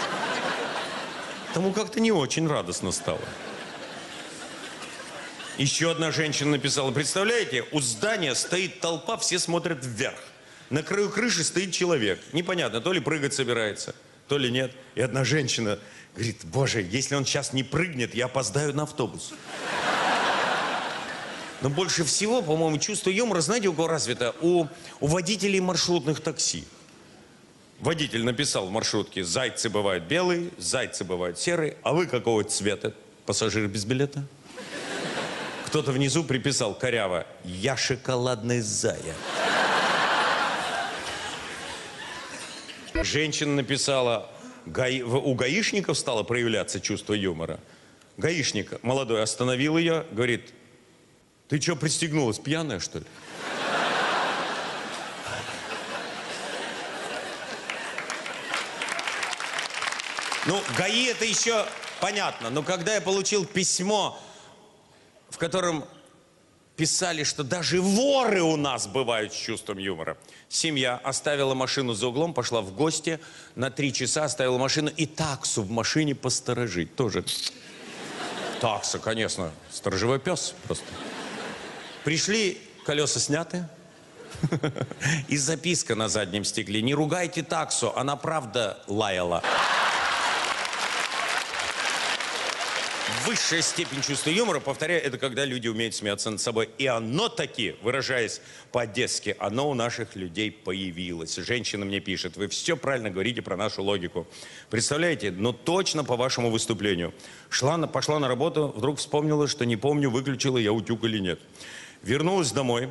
тому как-то не очень радостно стало. Еще одна женщина написала, представляете, у здания стоит толпа, все смотрят вверх. На краю крыши стоит человек. Непонятно, то ли прыгать собирается, то ли нет. И одна женщина говорит, боже, если он сейчас не прыгнет, я опоздаю на автобус. Но больше всего, по-моему, чувство юмора, знаете, у кого развито? У, у водителей маршрутных такси. Водитель написал в маршрутке, зайцы бывают белые, зайцы бывают серые, а вы какого цвета? Пассажир без билета? Кто-то внизу приписал коряво, я шоколадный зая. Женщина написала, гаи- у гаишников стало проявляться чувство юмора. Гаишник молодой остановил ее, говорит, ты что, пристегнулась, пьяная, что ли? Ну, ГАИ это еще понятно, но когда я получил письмо, в котором писали, что даже воры у нас бывают с чувством юмора. Семья оставила машину за углом, пошла в гости, на три часа оставила машину и таксу в машине посторожить. Тоже такса, конечно, сторожевой пес просто. Пришли, колеса сняты, и записка на заднем стекле. Не ругайте таксу, она правда лаяла. Высшая степень чувства юмора, повторяю, это когда люди умеют смеяться над собой. И оно таки, выражаясь по-одесски, оно у наших людей появилось. Женщина мне пишет, вы все правильно говорите про нашу логику. Представляете, ну точно по вашему выступлению. Шла на, пошла на работу, вдруг вспомнила, что не помню, выключила я утюг или нет. Вернулась домой,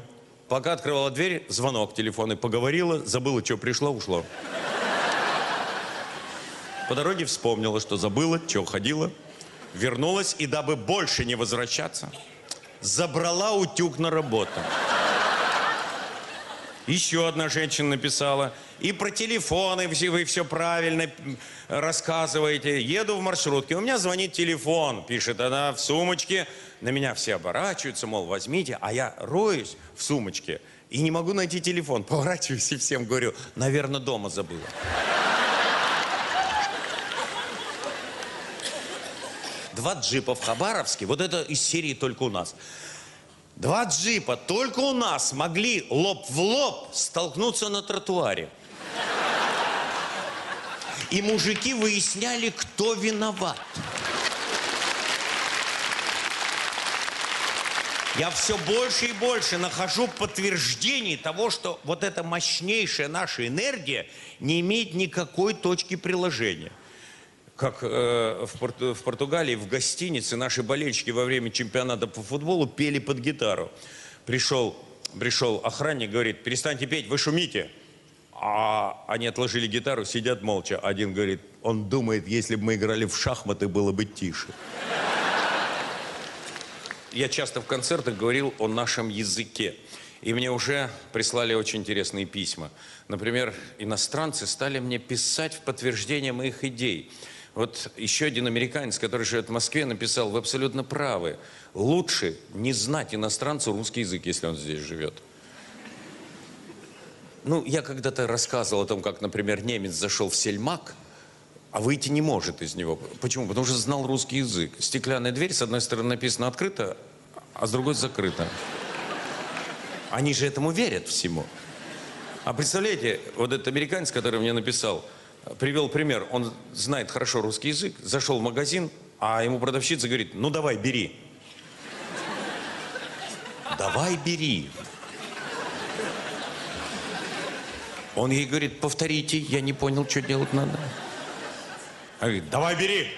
пока открывала дверь, звонок телефонный, поговорила, забыла, что пришла, ушла. По дороге вспомнила, что забыла, что ходила, вернулась и, дабы больше не возвращаться, забрала утюг на работу. Еще одна женщина написала. И про телефоны вы все правильно рассказываете. Еду в маршрутке, у меня звонит телефон, пишет она в сумочке. На меня все оборачиваются, мол, возьмите. А я роюсь в сумочке и не могу найти телефон. Поворачиваюсь и всем говорю, наверное, дома забыла. Два джипа в Хабаровске, вот это из серии только у нас. Два джипа только у нас могли лоб в лоб столкнуться на тротуаре. И мужики выясняли, кто виноват. Я все больше и больше нахожу подтверждений того, что вот эта мощнейшая наша энергия не имеет никакой точки приложения. Как э, в, Порту- в Португалии в гостинице наши болельщики во время чемпионата по футболу пели под гитару. Пришел, пришел охранник, говорит, перестаньте петь, вы шумите. А они отложили гитару, сидят молча. Один говорит, он думает, если бы мы играли в шахматы, было бы тише. Я часто в концертах говорил о нашем языке. И мне уже прислали очень интересные письма. Например, иностранцы стали мне писать в подтверждение моих идей. Вот еще один американец, который живет в Москве, написал, вы абсолютно правы. Лучше не знать иностранцу русский язык, если он здесь живет. Ну, я когда-то рассказывал о том, как, например, немец зашел в сельмак, а выйти не может из него. Почему? Потому что знал русский язык. Стеклянная дверь, с одной стороны написано открыто, а с другой закрыто. Они же этому верят всему. А представляете, вот этот американец, который мне написал, привел пример. Он знает хорошо русский язык, зашел в магазин, а ему продавщица говорит, ну давай, бери. Давай, бери. Он ей говорит, повторите, я не понял, что делать надо. Она говорит, давай бери.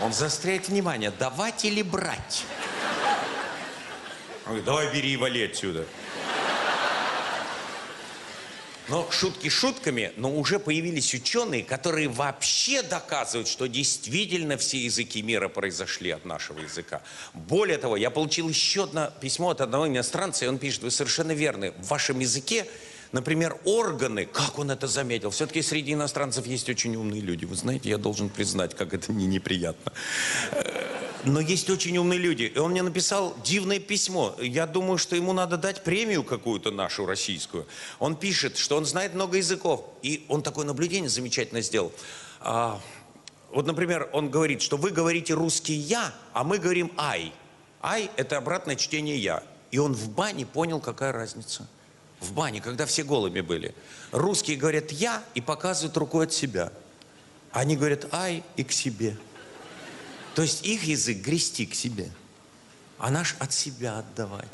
Он заостряет внимание, давать или брать? Он говорит, давай бери и вали отсюда. Но шутки шутками, но уже появились ученые, которые вообще доказывают, что действительно все языки мира произошли от нашего языка. Более того, я получил еще одно письмо от одного иностранца, и он пишет, вы совершенно верны, в вашем языке Например, органы, как он это заметил? Все-таки среди иностранцев есть очень умные люди. Вы знаете, я должен признать, как это мне неприятно. Но есть очень умные люди. И он мне написал дивное письмо. Я думаю, что ему надо дать премию какую-то нашу российскую. Он пишет, что он знает много языков. И он такое наблюдение замечательно сделал. А, вот, например, он говорит, что вы говорите русский «я», а мы говорим «ай». «Ай» — это обратное чтение «я». И он в бане понял, какая разница. В бане, когда все голыми были. Русские говорят «я» и показывают рукой от себя. Они говорят «ай» и к себе. То есть их язык грести к себе, а наш от себя отдавать.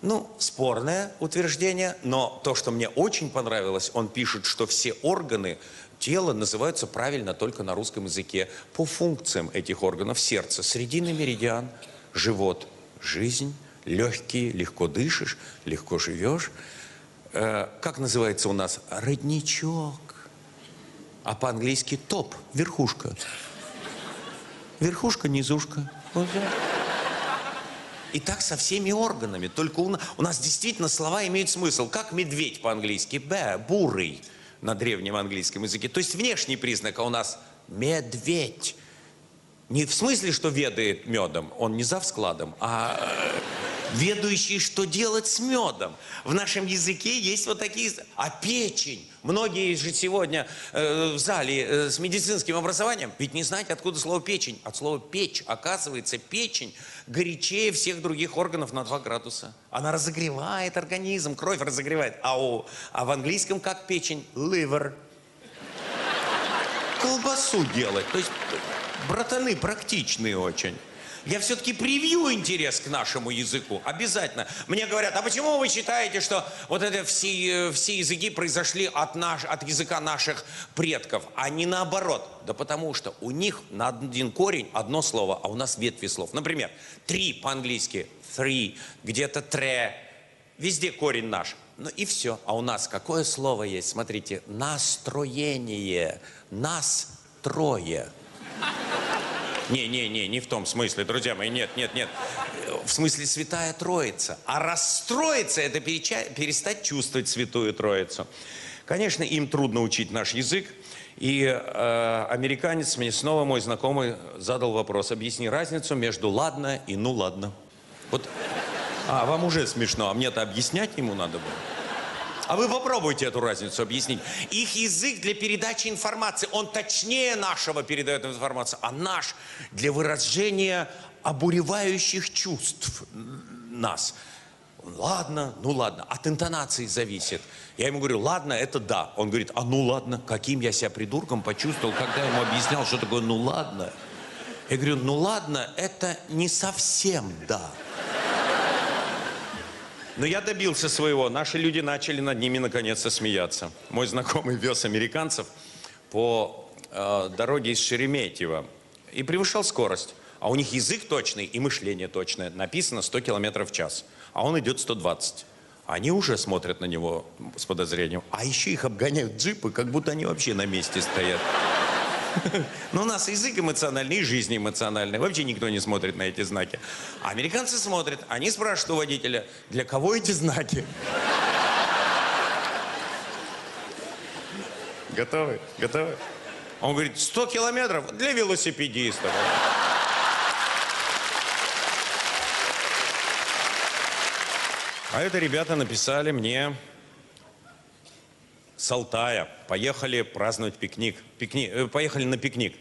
Ну, спорное утверждение, но то, что мне очень понравилось, он пишет, что все органы тела называются правильно только на русском языке. По функциям этих органов сердце, срединный меридиан, живот, жизнь, легкие, легко дышишь, легко живешь. Э, как называется у нас? Родничок. А по-английски топ, верхушка. Верхушка, низушка. И так со всеми органами. Только у нас, у нас действительно слова имеют смысл. Как медведь по-английски. Б, бурый на древнем английском языке. То есть внешний признак, а у нас медведь. Не в смысле, что ведает медом, он не за складом, а ведущий, что делать с медом. В нашем языке есть вот такие... А печень? Многие же сегодня э, в зале э, с медицинским образованием, ведь не знать, откуда слово печень. От слова печь. Оказывается, печень горячее всех других органов на 2 градуса. Она разогревает организм, кровь разогревает. А, у, а в английском как печень? Liver. Колбасу делать. То есть братаны практичные очень. Я все-таки привью интерес к нашему языку. Обязательно. Мне говорят, а почему вы считаете, что вот это все, все языки произошли от, наш, от языка наших предков, а не наоборот? Да потому что у них на один корень одно слово, а у нас ветви слов. Например, три по-английски, three, где-то тре, везде корень наш. Ну и все. А у нас какое слово есть? Смотрите, настроение. Нас трое. Не-не-не, не в том смысле, друзья мои, нет, нет, нет. В смысле Святая Троица. А расстроиться – это перестать чувствовать Святую Троицу. Конечно, им трудно учить наш язык. И э, американец, мне снова мой знакомый задал вопрос. Объясни разницу между «ладно» и «ну ладно». Вот, а, вам уже смешно, а мне-то объяснять ему надо было. А вы попробуйте эту разницу объяснить. Их язык для передачи информации, он точнее нашего передает информацию, а наш для выражения обуревающих чувств нас. Ладно, ну ладно, от интонации зависит. Я ему говорю, ладно, это да. Он говорит, а ну ладно, каким я себя придурком почувствовал, когда я ему объяснял, что такое ну ладно. Я говорю, ну ладно, это не совсем да. Но я добился своего. Наши люди начали над ними наконец-то смеяться. Мой знакомый вез американцев по э, дороге из Шереметьево и превышал скорость. А у них язык точный и мышление точное. Написано 100 километров в час. А он идет 120. Они уже смотрят на него с подозрением. А еще их обгоняют джипы, как будто они вообще на месте стоят. Но у нас язык эмоциональный и жизнь эмоциональная. Вообще никто не смотрит на эти знаки. А американцы смотрят. Они спрашивают у водителя, для кого эти знаки? Готовы? Готовы? Он говорит, 100 километров для велосипедистов. А это ребята написали мне с Алтая. Поехали праздновать пикник. Пикни, э, поехали на пикник.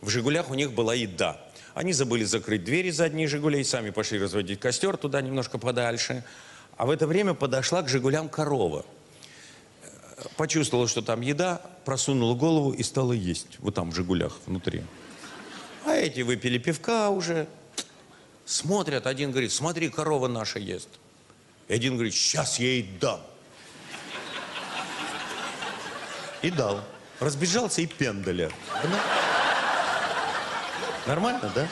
В «Жигулях» у них была еда. Они забыли закрыть двери задние «Жигулей», сами пошли разводить костер туда немножко подальше. А в это время подошла к «Жигулям» корова. Почувствовала, что там еда, просунула голову и стала есть. Вот там в «Жигулях» внутри. А эти выпили пивка уже. Смотрят, один говорит, смотри, корова наша ест. И один говорит, сейчас я ей дам. И дал. Разбежался и пендаля. Ну. Нормально, да?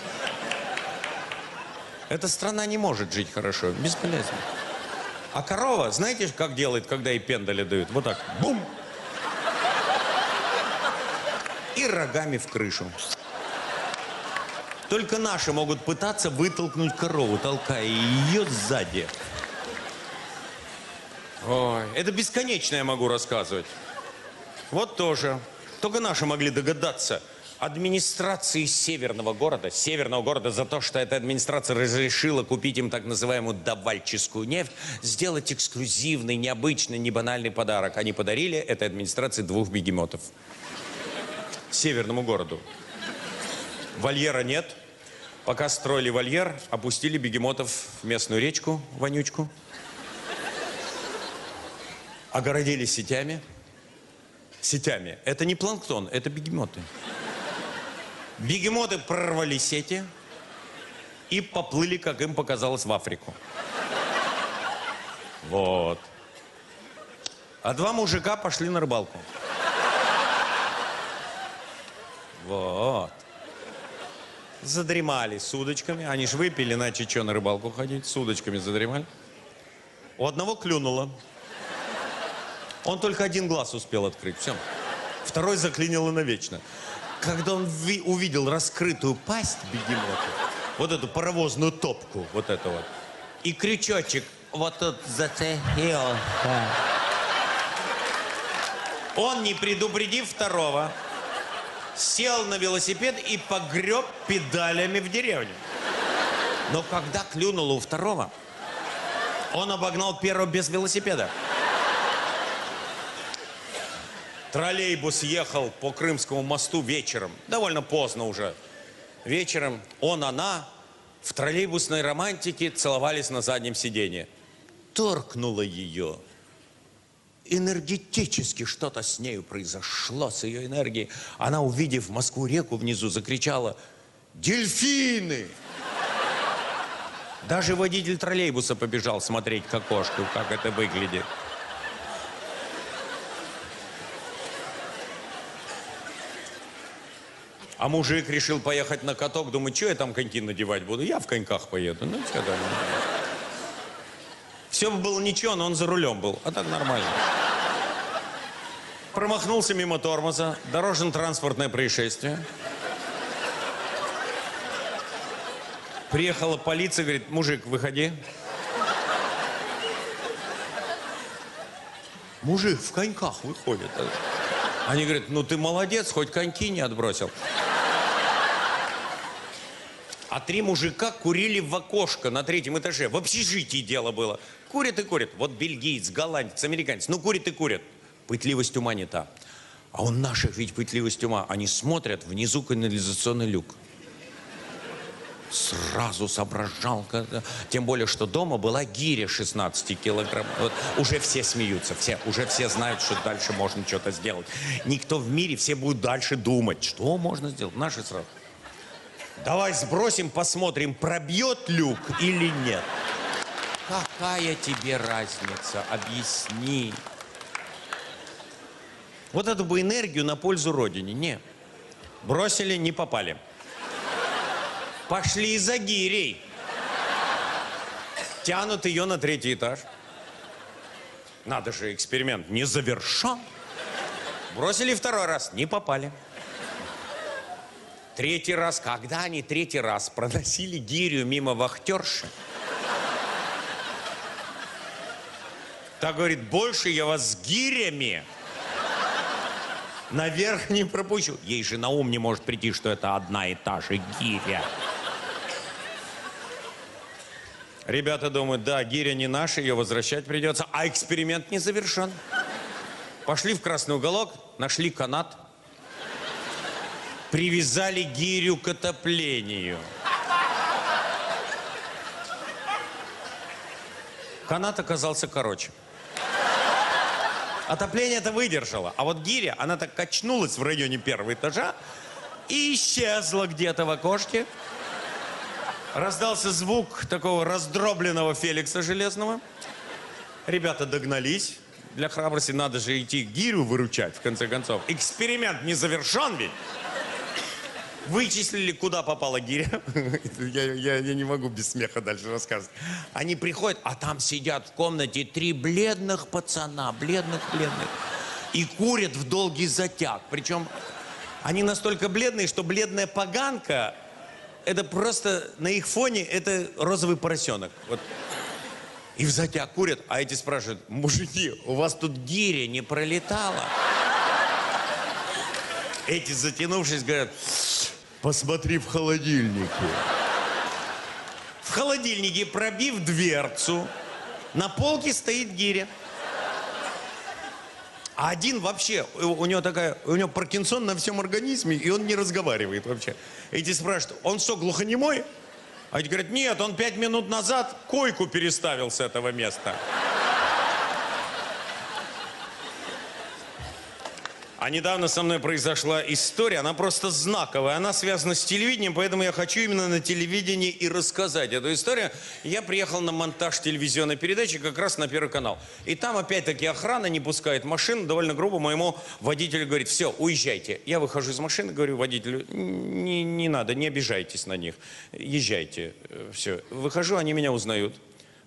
Эта страна не может жить хорошо. Бесполезно. А корова, знаете, как делает, когда ей пендаля дают? Вот так. Бум! И рогами в крышу. Только наши могут пытаться вытолкнуть корову, толкая ее сзади. Ой, это бесконечно я могу рассказывать. Вот тоже. Только наши могли догадаться. Администрации северного города, северного города за то, что эта администрация разрешила купить им так называемую давальческую нефть, сделать эксклюзивный, необычный, небанальный подарок. Они подарили этой администрации двух бегемотов. Северному городу. Вольера нет. Пока строили вольер, опустили бегемотов в местную речку, вонючку. Огородили сетями. Сетями. Это не планктон, это бегемоты. Бегемоты прорвали сети и поплыли, как им показалось, в Африку. Вот. А два мужика пошли на рыбалку. Вот. Задремали с удочками. Они ж выпили, иначе что на рыбалку ходить? С удочками задремали. У одного клюнуло. Он только один глаз успел открыть. Все. Второй заклинило навечно. Когда он ви- увидел раскрытую пасть бегемота, вот эту паровозную топку, вот эту вот, и крючочек вот тут зацепил. Он, не предупредив второго, сел на велосипед и погреб педалями в деревню. Но когда клюнуло у второго, он обогнал первого без велосипеда. Троллейбус ехал по Крымскому мосту вечером, довольно поздно уже. Вечером он, она в троллейбусной романтике целовались на заднем сиденье. Торкнула ее. Энергетически что-то с нею произошло, с ее энергией. Она, увидев Москву-реку внизу, закричала «Дельфины!» Даже водитель троллейбуса побежал смотреть к окошку, как это выглядит. А мужик решил поехать на каток. Думает, что я там коньки надевать буду? Я в коньках поеду. Ну, все, бы было ничего, но он за рулем был. А так нормально. Промахнулся мимо тормоза. Дорожно-транспортное происшествие. Приехала полиция, говорит, мужик, выходи. Мужик в коньках выходит. Они говорят, ну ты молодец, хоть коньки не отбросил. А три мужика курили в окошко на третьем этаже. В общежитии дело было. Курят и курят. Вот бельгиец, голландец, американец. Ну, курит и курят. Пытливость ума не та. А у наших ведь пытливость ума. Они смотрят, внизу канализационный люк. Сразу соображал. Тем более, что дома была гиря 16 килограмм. Вот уже все смеются, все, уже все знают, что дальше можно что-то сделать. Никто в мире, все будут дальше думать, что можно сделать. Наши сразу. Давай сбросим, посмотрим, пробьет люк или нет. Какая тебе разница? Объясни. Вот эту бы энергию на пользу Родине. Не. Бросили, не попали. Пошли за гирей. Тянут ее на третий этаж. Надо же, эксперимент не завершен. Бросили второй раз, не попали. Третий раз, когда они третий раз проносили гирю мимо вахтерши, так говорит, больше я вас с гирями наверх не пропущу. Ей же на ум не может прийти, что это одна и та же гиря. Ребята думают, да, гиря не наша, ее возвращать придется, а эксперимент не завершен. Пошли в красный уголок, нашли канат, привязали гирю к отоплению. Канат оказался короче. Отопление это выдержало, а вот гиря, она так качнулась в районе первого этажа и исчезла где-то в окошке. Раздался звук такого раздробленного Феликса Железного. Ребята догнались, для храбрости надо же идти гирю выручать, в конце концов. Эксперимент не завершен ведь. Вычислили, куда попала гиря. Я, я, я не могу без смеха дальше рассказывать. Они приходят, а там сидят в комнате три бледных пацана, бледных-бледных. И курят в долгий затяг. Причем они настолько бледные, что бледная поганка, это просто на их фоне, это розовый поросенок. Вот. И в затяг курят, а эти спрашивают, мужики, у вас тут гиря не пролетала? Эти, затянувшись, говорят, посмотри в холодильнике. В холодильнике, пробив дверцу, на полке стоит гиря. А один вообще, у у него такая, у него Паркинсон на всем организме, и он не разговаривает вообще. Эти спрашивают, он что, глухонемой? А эти говорят, нет, он пять минут назад койку переставил с этого места. А недавно со мной произошла история, она просто знаковая, она связана с телевидением, поэтому я хочу именно на телевидении и рассказать эту историю. Я приехал на монтаж телевизионной передачи как раз на Первый канал. И там опять-таки охрана не пускает машин, довольно грубо моему водителю говорит, все, уезжайте. Я выхожу из машины, говорю водителю, не, не надо, не обижайтесь на них, езжайте. Все, выхожу, они меня узнают.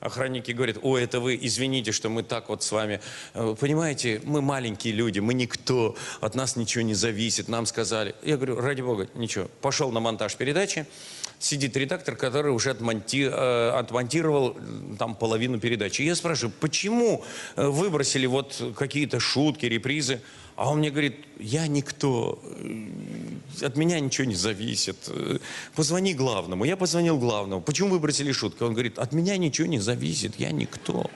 Охранники говорят, о, это вы, извините, что мы так вот с вами. Э, Понимаете, мы маленькие люди, мы никто, от нас ничего не зависит, нам сказали. Я говорю, ради бога, ничего. Пошел на монтаж передачи, сидит редактор, который уже отмонти- э, отмонтировал там половину передачи. Я спрашиваю, почему э, выбросили вот какие-то шутки, репризы? А он мне говорит, я никто, э, от меня ничего не зависит. Позвони главному. Я позвонил главному. Почему выбросили шутку? Он говорит, от меня ничего не зависит, я никто.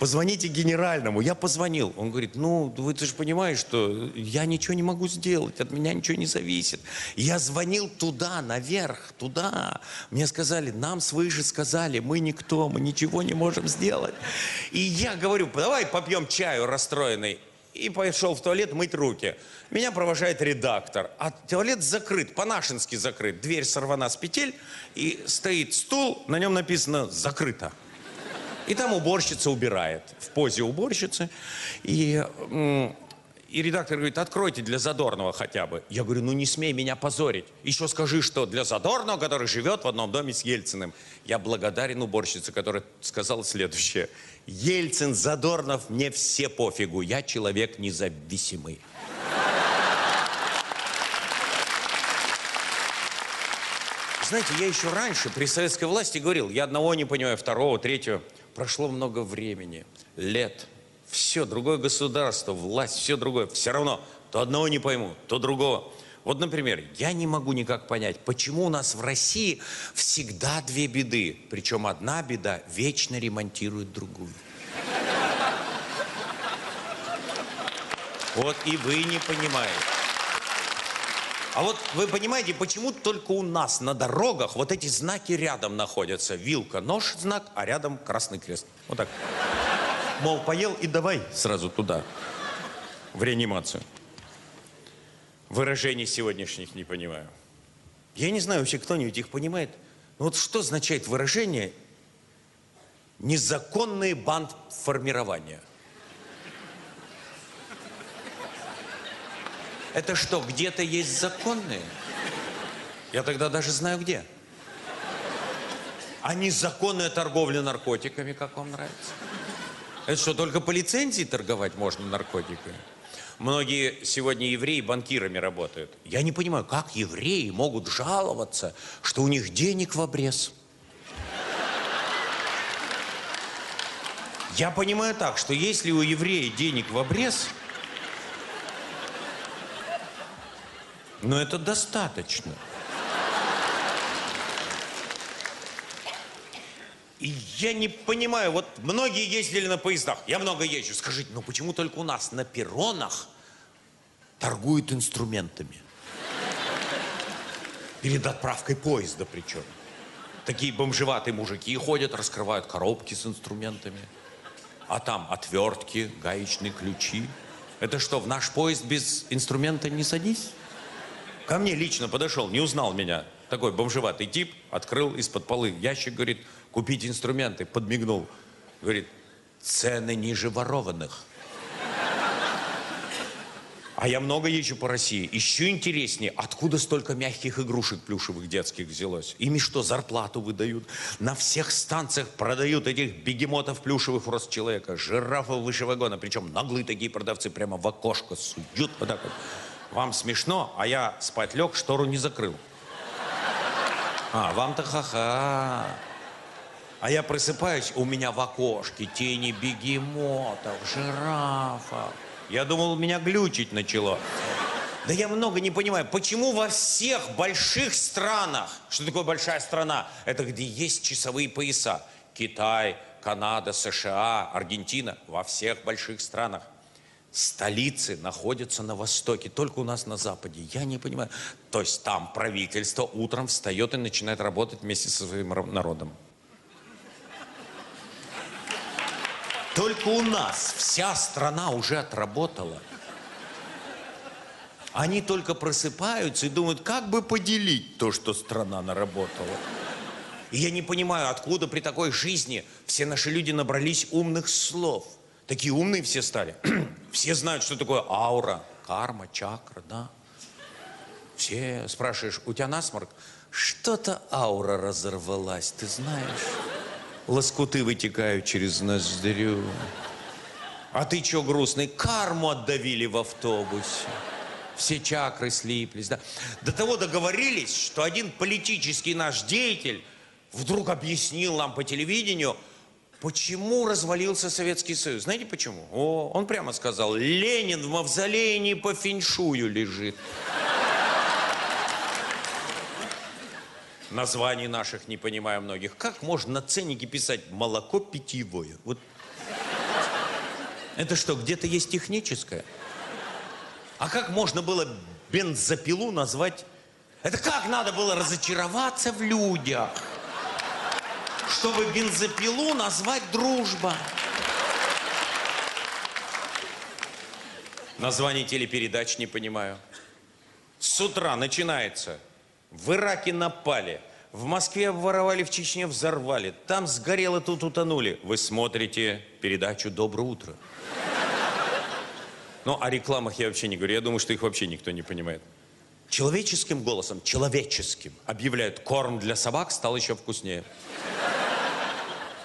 Позвоните генеральному. Я позвонил. Он говорит, ну, вы ты же понимаешь, что я ничего не могу сделать, от меня ничего не зависит. Я звонил туда, наверх, туда. Мне сказали, нам свыше сказали, мы никто, мы ничего не можем сделать. И я говорю, давай попьем чаю расстроенный. И пошел в туалет мыть руки. Меня провожает редактор. А туалет закрыт, по-нашенски закрыт. Дверь сорвана с петель, и стоит стул, на нем написано «закрыто». И там уборщица убирает в позе уборщицы. И, и редактор говорит, откройте для Задорнова хотя бы. Я говорю, ну не смей меня позорить. Еще скажи, что для Задорнова, который живет в одном доме с Ельциным. Я благодарен уборщице, которая сказала следующее. Ельцин, Задорнов, мне все пофигу. Я человек независимый. Знаете, я еще раньше при советской власти говорил, я одного не понимаю, второго, третьего. Прошло много времени, лет. Все, другое государство, власть, все другое. Все равно, то одного не пойму, то другого. Вот, например, я не могу никак понять, почему у нас в России всегда две беды. Причем одна беда вечно ремонтирует другую. Вот и вы не понимаете. А вот вы понимаете, почему только у нас на дорогах вот эти знаки рядом находятся? Вилка, нож, знак, а рядом красный крест. Вот так. Мол, поел и давай сразу туда, в реанимацию. Выражений сегодняшних не понимаю. Я не знаю вообще, кто-нибудь их понимает. Но вот что означает выражение «незаконные банд формирования»? Это что, где-то есть законные? Я тогда даже знаю где. А незаконная торговля наркотиками, как вам нравится? Это что, только по лицензии торговать можно наркотиками? Многие сегодня евреи банкирами работают. Я не понимаю, как евреи могут жаловаться, что у них денег в обрез. Я понимаю так, что если у еврея денег в обрез, но это достаточно. И я не понимаю, вот многие ездили на поездах, я много езжу. Скажите, ну почему только у нас на перронах торгуют инструментами? Перед отправкой поезда причем. Такие бомжеватые мужики ходят, раскрывают коробки с инструментами. А там отвертки, гаечные ключи. Это что, в наш поезд без инструмента не садись? Ко мне лично подошел, не узнал меня. Такой бомжеватый тип, открыл из-под полы ящик, говорит, купить инструменты, подмигнул. Говорит, цены ниже ворованных. А я много езжу по России. Еще интереснее, откуда столько мягких игрушек плюшевых детских взялось? Ими что, зарплату выдают? На всех станциях продают этих бегемотов плюшевых рост человека, жирафов выше вагона. Причем наглые такие продавцы прямо в окошко суют вот так вот. Вам смешно, а я спать лег, штору не закрыл. А, вам-то ха-ха. А я просыпаюсь, у меня в окошке тени бегемотов, жирафов. Я думал, меня глючить начало. Да я много не понимаю, почему во всех больших странах, что такое большая страна? Это где есть часовые пояса. Китай, Канада, США, Аргентина, во всех больших странах. Столицы находятся на востоке, только у нас на западе. Я не понимаю. То есть там правительство утром встает и начинает работать вместе со своим народом. Только у нас вся страна уже отработала. Они только просыпаются и думают, как бы поделить то, что страна наработала. И я не понимаю, откуда при такой жизни все наши люди набрались умных слов. Такие умные все стали. все знают, что такое аура, карма, чакра, да. Все спрашиваешь, у тебя насморк? Что-то аура разорвалась, ты знаешь лоскуты вытекают через ноздрю. А ты чё грустный? Карму отдавили в автобусе. Все чакры слиплись. Да? До того договорились, что один политический наш деятель вдруг объяснил нам по телевидению, почему развалился Советский Союз. Знаете почему? О, он прямо сказал, Ленин в мавзолее не по феншую лежит. Названий наших не понимаю многих. Как можно на ценнике писать молоко питьевое? Вот. Это что, где-то есть техническое? А как можно было бензопилу назвать? Это как надо было разочароваться в людях, чтобы бензопилу назвать дружба? Название телепередач не понимаю. С утра начинается – в Ираке напали. В Москве обворовали, в Чечне взорвали. Там сгорело, тут утонули. Вы смотрите передачу «Доброе утро». Ну, о рекламах я вообще не говорю. Я думаю, что их вообще никто не понимает. Человеческим голосом, человеческим, объявляют, корм для собак стал еще вкуснее.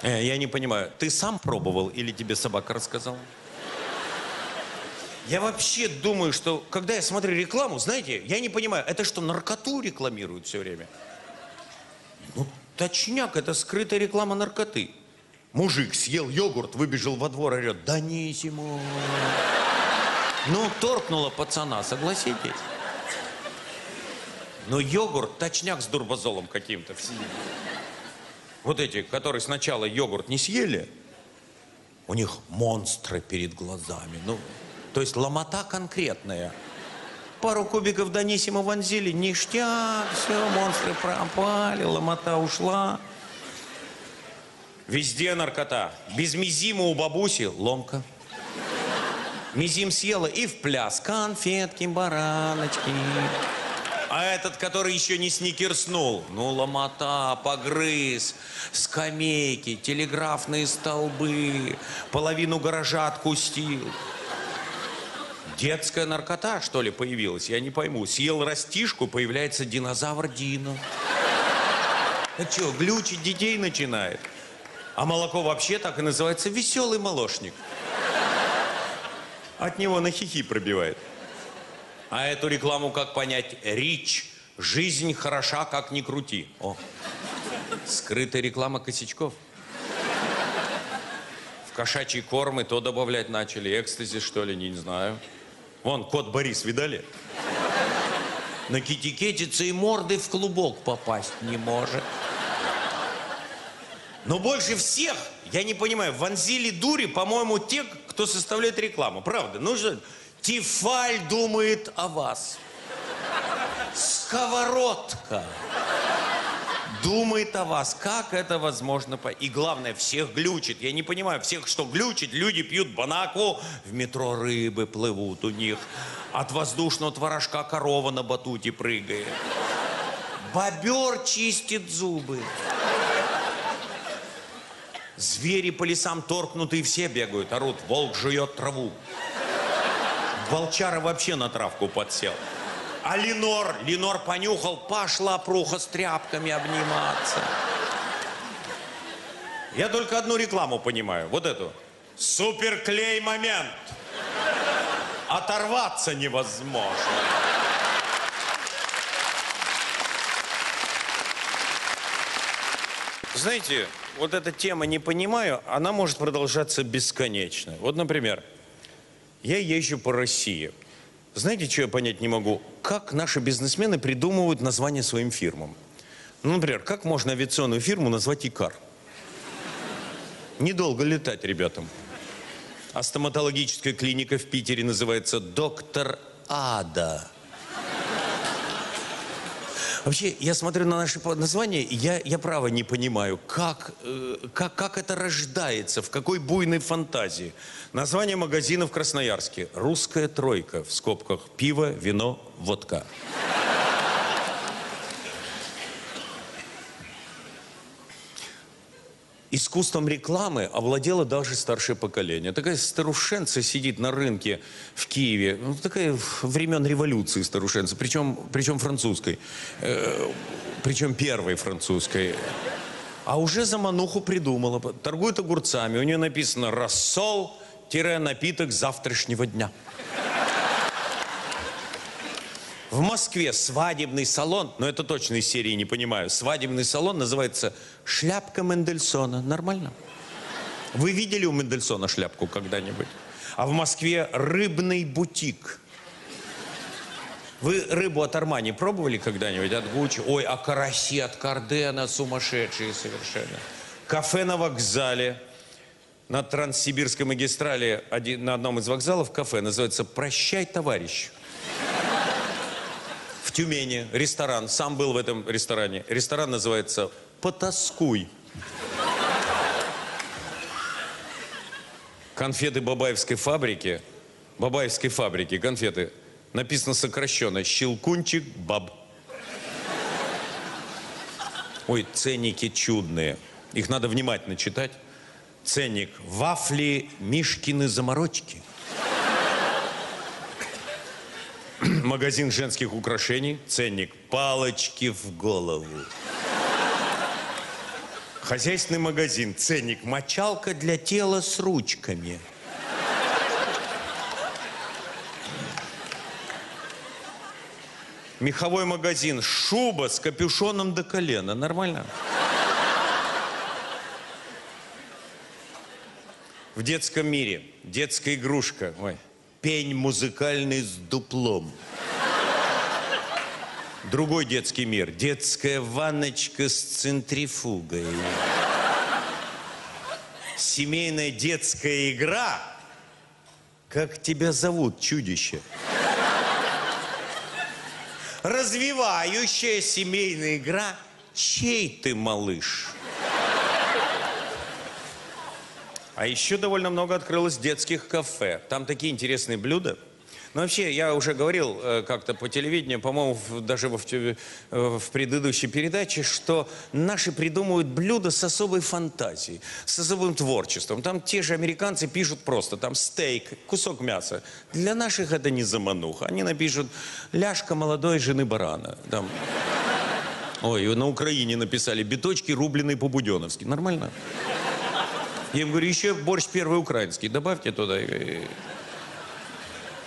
Э, я не понимаю, ты сам пробовал или тебе собака рассказала? Я вообще думаю, что когда я смотрю рекламу, знаете, я не понимаю, это что, наркоту рекламируют все время? Ну, точняк, это скрытая реклама наркоты. Мужик съел йогурт, выбежал во двор, орет, да не ему. Ну, торкнула пацана, согласитесь? Но йогурт, точняк с дурбазолом каким-то. Вот эти, которые сначала йогурт не съели, у них монстры перед глазами. Ну, то есть ломота конкретная. Пару кубиков Данисима вонзили, ништяк, все, монстры пропали, ломота ушла. Везде наркота. Без мизима у бабуси ломка. Мизим съела и в пляс. Конфетки, бараночки. А этот, который еще не сникерснул, ну, ломота, погрыз, скамейки, телеграфные столбы, половину гаража откустил. Детская наркота, что ли, появилась? Я не пойму. Съел растишку, появляется динозавр Дино. Это что, глючить детей начинает? А молоко вообще так и называется веселый молочник. От него на хихи пробивает. А эту рекламу как понять? Рич. Жизнь хороша, как ни крути. О, скрытая реклама косячков. В кошачий корм и то добавлять начали. Экстази, что ли, не знаю. Вон, кот Борис, видали? На китикетице и мордой в клубок попасть не может. Но больше всех, я не понимаю, вонзили дури, по-моему, те, кто составляет рекламу. Правда, ну что, Тифаль думает о вас. Сковородка думает о вас. Как это возможно? И главное, всех глючит. Я не понимаю, всех что глючит? Люди пьют банаку, в метро рыбы плывут у них. От воздушного творожка корова на батуте прыгает. Бобер чистит зубы. Звери по лесам торкнутые все бегают, орут. Волк жует траву. Волчара вообще на травку подсел. А Ленор, Ленор понюхал, пошла пруха с тряпками обниматься. Я только одну рекламу понимаю, вот эту. Суперклей момент. Оторваться невозможно. Знаете, вот эта тема «не понимаю», она может продолжаться бесконечно. Вот, например, я езжу по России. Знаете, что я понять не могу? Как наши бизнесмены придумывают названия своим фирмам? Ну, например, как можно авиационную фирму назвать «Икар»? Недолго летать ребятам. А стоматологическая клиника в Питере называется «Доктор Ада». Вообще, я смотрю на наши названия, я, я право не понимаю, как, э, как, как это рождается, в какой буйной фантазии. Название магазина в Красноярске. «Русская тройка», в скобках «Пиво, вино, водка». Искусством рекламы овладело даже старшее поколение. Такая старушенца сидит на рынке в Киеве. Ну, такая времен революции старушенца, причем, причем французской. Э, причем первой французской. А уже замануху придумала. Торгует огурцами. У нее написано «Рассол-напиток завтрашнего дня». В Москве свадебный салон, но это точно из серии не понимаю, свадебный салон называется «Шляпка Мендельсона». Нормально? Вы видели у Мендельсона шляпку когда-нибудь? А в Москве рыбный бутик. Вы рыбу от Армани пробовали когда-нибудь? От Гуччи? Ой, а караси от Кардена сумасшедшие совершенно. Кафе на вокзале. На Транссибирской магистрали один, на одном из вокзалов кафе называется «Прощай, товарищ». Тюмени ресторан. Сам был в этом ресторане. Ресторан называется «Потаскуй». Конфеты Бабаевской фабрики. Бабаевской фабрики конфеты. Написано сокращенно «Щелкунчик баб». Ой, ценники чудные. Их надо внимательно читать. Ценник «Вафли Мишкины заморочки». Магазин женских украшений. Ценник. Палочки в голову. Хозяйственный магазин. Ценник. Мочалка для тела с ручками. Меховой магазин. Шуба с капюшоном до колена. Нормально? В детском мире. Детская игрушка. Ой пень музыкальный с дуплом. Другой детский мир. Детская ванночка с центрифугой. Семейная детская игра. Как тебя зовут, чудище? Развивающая семейная игра. Чей ты малыш? А еще довольно много открылось детских кафе. Там такие интересные блюда. Ну, вообще, я уже говорил э, как-то по телевидению, по-моему, даже в, э, в предыдущей передаче, что наши придумывают блюда с особой фантазией, с особым творчеством. Там те же американцы пишут просто, там стейк, кусок мяса. Для наших это не замануха. Они напишут ляжка молодой жены барана. Там... Ой, на Украине написали биточки, рубленые по-буденовски. Нормально? Я им говорю, еще борщ первый украинский, добавьте туда.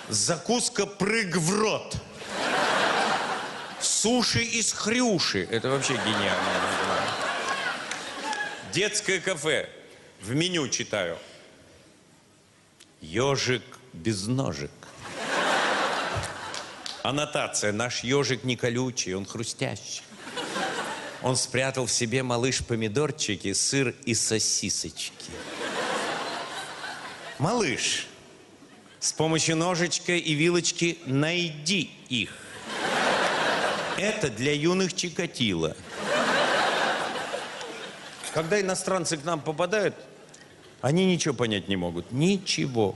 Закуска прыг в рот. Суши из хрюши. Это вообще гениально. Детское кафе. В меню читаю. Ежик без ножек. Аннотация. Наш ежик не колючий, он хрустящий. Он спрятал в себе малыш помидорчики, сыр и сосисочки. Малыш, с помощью ножичка и вилочки найди их. Это для юных Чикатило. Когда иностранцы к нам попадают, они ничего понять не могут. Ничего.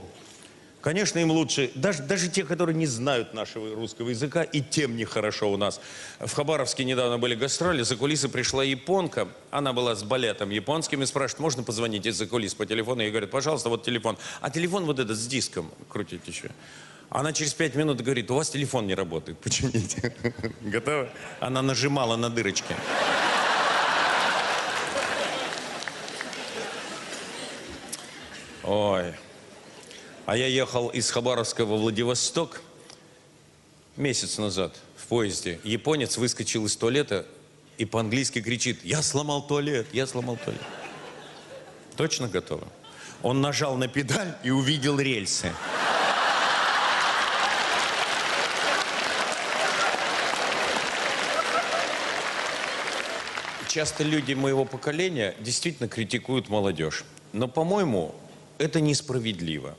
Конечно, им лучше, даже, даже те, которые не знают нашего русского языка, и тем нехорошо у нас. В Хабаровске недавно были гастроли, за кулисы пришла японка, она была с балетом японским, и спрашивает, можно позвонить из-за кулис по телефону? И говорят, пожалуйста, вот телефон. А телефон вот этот с диском крутить еще. Она через пять минут говорит, у вас телефон не работает, почините. Готова? Она нажимала на дырочки. Ой. А я ехал из Хабаровска во Владивосток месяц назад в поезде. Японец выскочил из туалета и по-английски кричит, я сломал туалет, я сломал туалет. Точно готово? Он нажал на педаль и увидел рельсы. Часто люди моего поколения действительно критикуют молодежь. Но, по-моему, это несправедливо.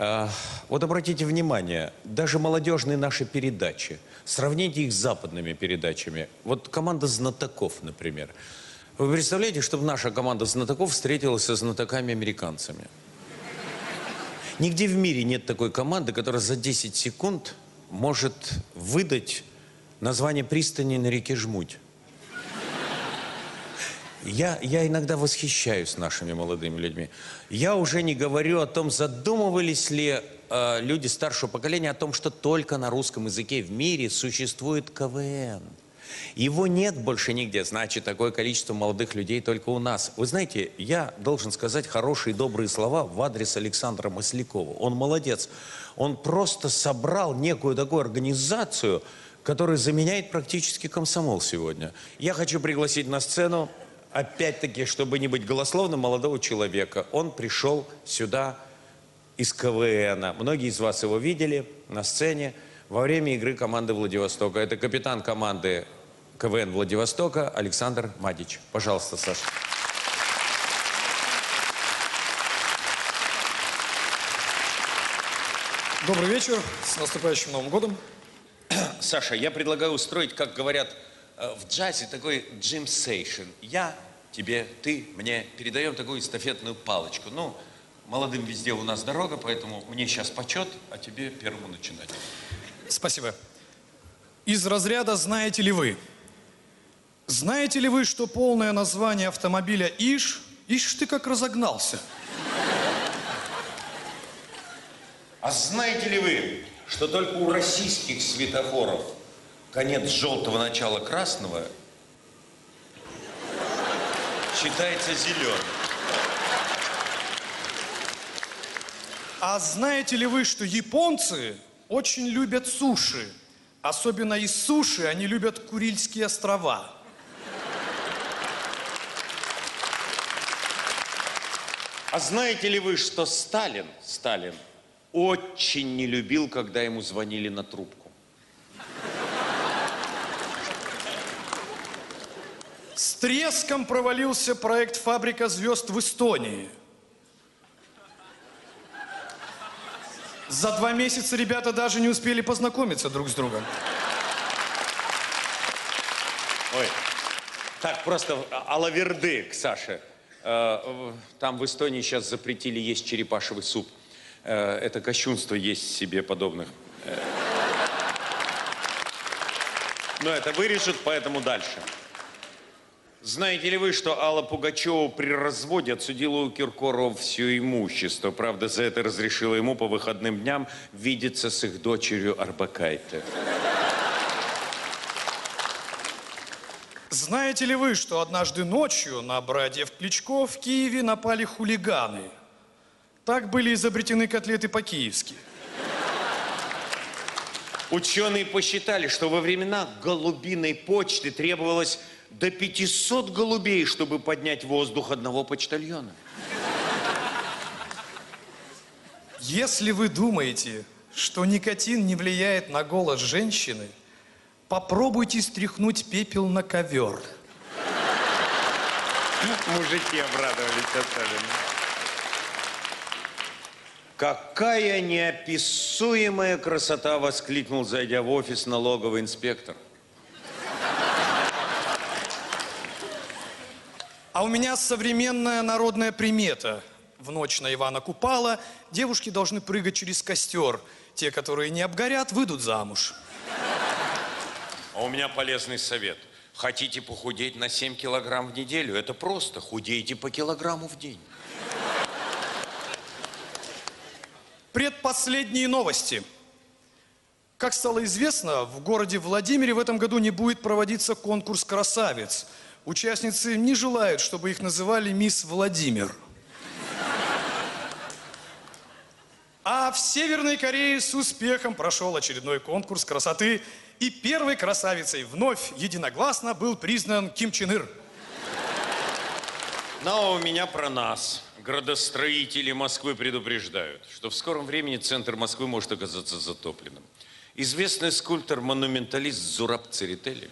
А, Вот обратите внимание, даже молодежные наши передачи, сравните их с западными передачами. Вот команда знатоков, например. Вы представляете, чтобы наша команда знатоков встретилась со знатоками-американцами? Нигде в мире нет такой команды, которая за 10 секунд может выдать название пристани на реке Жмуть. Я, я иногда восхищаюсь нашими молодыми людьми. Я уже не говорю о том, задумывались ли э, люди старшего поколения о том, что только на русском языке в мире существует КВН. Его нет больше нигде, значит, такое количество молодых людей только у нас. Вы знаете, я должен сказать хорошие добрые слова в адрес Александра Маслякова. Он молодец. Он просто собрал некую такую организацию, которая заменяет практически комсомол сегодня. Я хочу пригласить на сцену опять-таки, чтобы не быть голословным, молодого человека. Он пришел сюда из КВН. Многие из вас его видели на сцене во время игры команды Владивостока. Это капитан команды КВН Владивостока Александр Мадич. Пожалуйста, Саша. Добрый вечер, с наступающим Новым годом. Саша, я предлагаю устроить, как говорят в джазе, такой джим сейшн. Я тебе, ты мне передаем такую эстафетную палочку. Ну, молодым везде у нас дорога, поэтому мне сейчас почет, а тебе первому начинать. Спасибо. Из разряда «Знаете ли вы?» Знаете ли вы, что полное название автомобиля «Иш»? Ишь ты как разогнался. А знаете ли вы, что только у российских светофоров конец желтого, начала красного считается зеленым? А знаете ли вы, что японцы очень любят суши? Особенно из суши они любят Курильские острова. А знаете ли вы, что Сталин, Сталин очень не любил, когда ему звонили на трубку? С треском провалился проект «Фабрика звезд» в Эстонии. За два месяца ребята даже не успели познакомиться друг с другом. Ой, так, просто алаверды к Саше. Э, Там в Эстонии сейчас запретили есть черепашевый суп. Э, Это кощунство есть себе подобных. Э. Но это вырежут, поэтому дальше. Знаете ли вы, что Алла Пугачева при разводе отсудила у Киркорова все имущество? Правда, за это разрешила ему по выходным дням видеться с их дочерью Арбакайте. Знаете ли вы, что однажды ночью на братьев Кличко в Киеве напали хулиганы? Так были изобретены котлеты по-киевски. Ученые посчитали, что во времена голубиной почты требовалось до 500 голубей, чтобы поднять воздух одного почтальона. Если вы думаете, что никотин не влияет на голос женщины, попробуйте стряхнуть пепел на ковер. Мужики обрадовались особенно. Какая неописуемая красота, воскликнул, зайдя в офис налоговый инспектор. А у меня современная народная примета. В ночь на Ивана Купала девушки должны прыгать через костер. Те, которые не обгорят, выйдут замуж. А у меня полезный совет. Хотите похудеть на 7 килограмм в неделю? Это просто. Худейте по килограмму в день. Предпоследние новости. Как стало известно, в городе Владимире в этом году не будет проводиться конкурс красавиц. Участницы не желают, чтобы их называли мисс Владимир. А в Северной Корее с успехом прошел очередной конкурс красоты. И первой красавицей вновь единогласно был признан Ким Чен Ир. Но у меня про нас. Градостроители Москвы предупреждают, что в скором времени центр Москвы может оказаться затопленным. Известный скульптор-монументалист Зураб Церетели.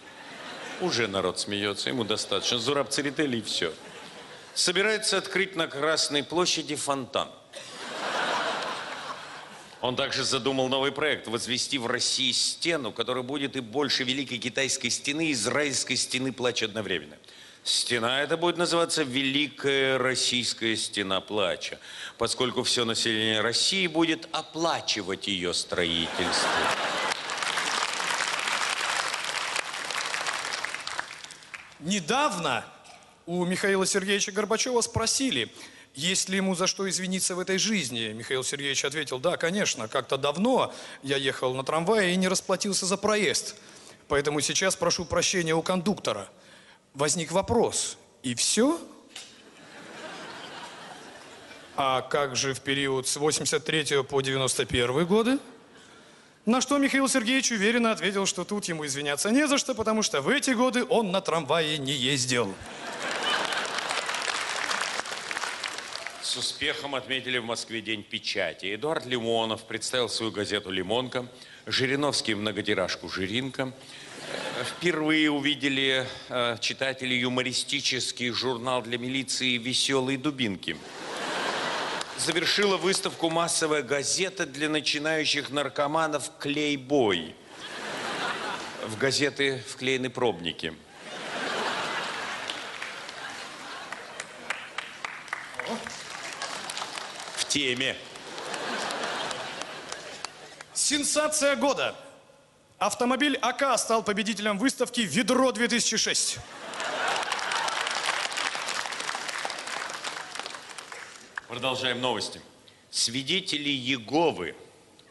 Уже народ смеется, ему достаточно. Зураб Церетели и все. Собирается открыть на Красной площади фонтан. Он также задумал новый проект – возвести в России стену, которая будет и больше Великой Китайской стены и Израильской стены плача одновременно. Стена эта будет называться Великая Российская Стена Плача, поскольку все население России будет оплачивать ее строительство. Недавно у Михаила Сергеевича Горбачева спросили, есть ли ему за что извиниться в этой жизни. Михаил Сергеевич ответил, да, конечно, как-то давно я ехал на трамвае и не расплатился за проезд. Поэтому сейчас прошу прощения у кондуктора. Возник вопрос, и все? А как же в период с 83 по 91 годы? На что Михаил Сергеевич уверенно ответил, что тут ему извиняться не за что, потому что в эти годы он на трамвае не ездил. С успехом отметили в Москве День печати. Эдуард Лимонов представил свою газету «Лимонка», Жириновский многотиражку «Жиринка». Впервые увидели э, читатели юмористический журнал для милиции «Веселые дубинки». Завершила выставку массовая газета для начинающих наркоманов «Клейбой». В газеты вклеены пробники. В теме. Сенсация года. Автомобиль АК стал победителем выставки «Ведро-2006». Продолжаем новости. Свидетели Еговы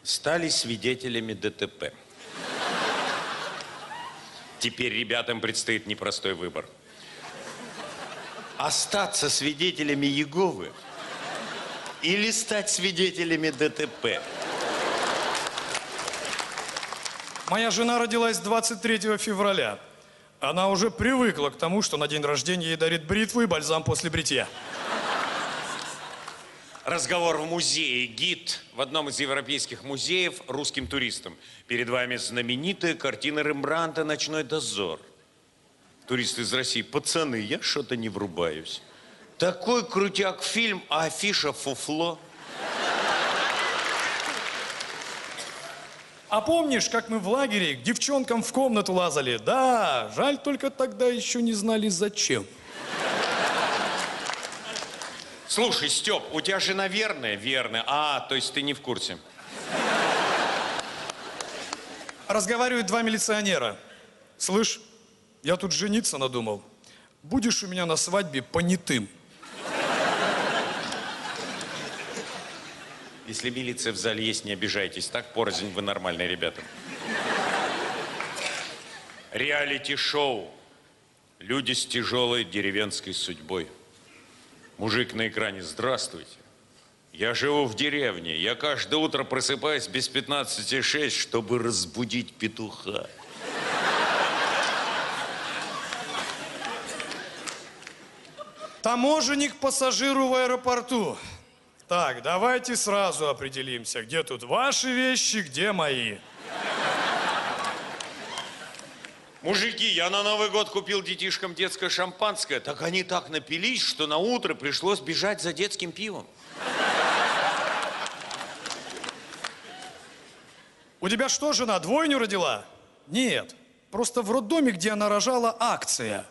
стали свидетелями ДТП. Теперь ребятам предстоит непростой выбор. Остаться свидетелями Еговы или стать свидетелями ДТП. Моя жена родилась 23 февраля. Она уже привыкла к тому, что на день рождения ей дарит бритву и бальзам после бритья. Разговор в музее. Гид в одном из европейских музеев русским туристам. Перед вами знаменитая картина Рембранта «Ночной дозор». Туристы из России. Пацаны, я что-то не врубаюсь. Такой крутяк фильм, а афиша фуфло. А помнишь, как мы в лагере к девчонкам в комнату лазали? Да, жаль, только тогда еще не знали зачем. Слушай, Степ, у тебя жена верная? Верная. А, то есть ты не в курсе. Разговаривают два милиционера. Слышь, я тут жениться надумал. Будешь у меня на свадьбе понятым. Если милиция в зале есть, не обижайтесь. Так порознь вы нормальные ребята. Реалити-шоу. Люди с тяжелой деревенской судьбой. Мужик на экране, здравствуйте. Я живу в деревне. Я каждое утро просыпаюсь без 15,6, чтобы разбудить петуха. Таможенник пассажиру в аэропорту. Так, давайте сразу определимся, где тут ваши вещи, где мои. Мужики, я на Новый год купил детишкам детское шампанское. Так они так напились, что на утро пришлось бежать за детским пивом. У тебя что, жена двойню родила? Нет, просто в роддоме, где она рожала, акция.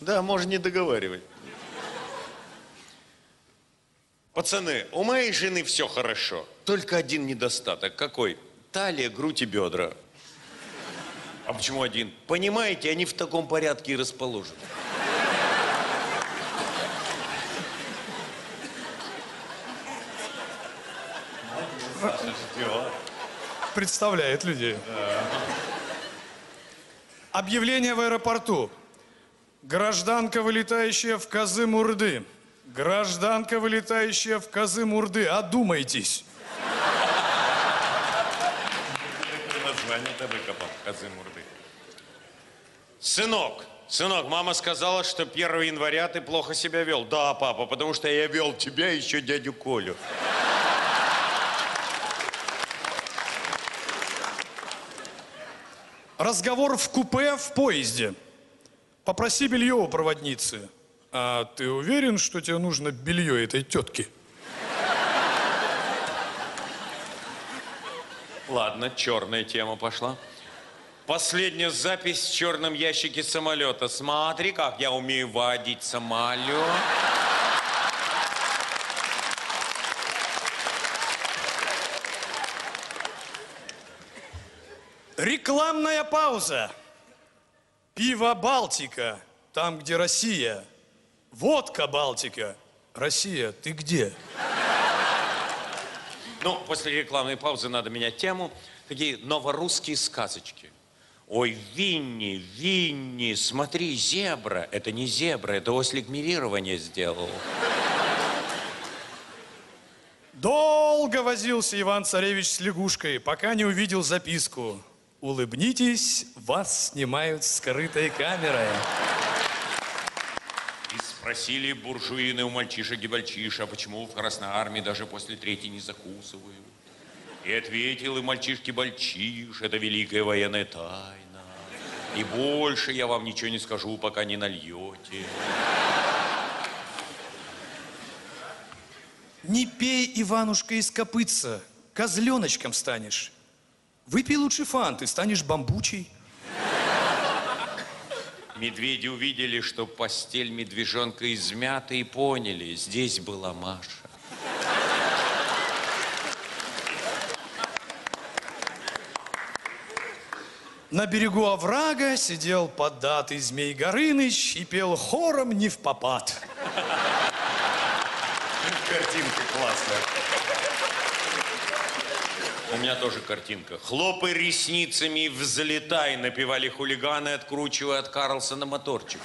Да, можно не договаривать. Пацаны, у моей жены все хорошо. Только один недостаток. Какой? Талия, грудь и бедра. А почему один? Понимаете, они в таком порядке и расположены. Представляет людей. Объявление в аэропорту. Гражданка, вылетающая в Казы-Мурды. Гражданка, вылетающая в Казы-Мурды. Одумайтесь. Название-то выкопал, козы мурды. Сынок, сынок, мама сказала, что 1 января ты плохо себя вел. Да, папа, потому что я вел тебя и еще дядю Колю. Разговор в купе в поезде. Попроси белье у проводницы. А ты уверен, что тебе нужно белье этой тетки? Ладно, черная тема пошла. Последняя запись в черном ящике самолета. Смотри, как я умею водить самолет. Рекламная пауза. Пиво Балтика, там, где Россия. Водка Балтика. Россия, ты где? Ну, после рекламной паузы надо менять тему. Такие новорусские сказочки. Ой, Винни, Винни, смотри, зебра. Это не зебра, это ослик мирирования сделал. Долго возился Иван-царевич с лягушкой, пока не увидел записку. Улыбнитесь, вас снимают скрытой камерой. Спросили буржуины у мальчишек и мальчиша, почему в Красной Армии даже после третьей не закусывают. И ответил и мальчишки-бальчиш, это великая военная тайна. И больше я вам ничего не скажу, пока не нальете. Не пей, Иванушка, из копытца, козленочком станешь. Выпей лучше фанты, станешь бамбучей. Медведи увидели, что постель медвежонка измята и поняли, здесь была Маша. На берегу оврага сидел поддатый змей Горыныч и пел хором не в попад. Картинка классная. У меня тоже картинка. Хлопай ресницами и взлетай, напевали хулиганы, откручивая от Карлсона моторчик.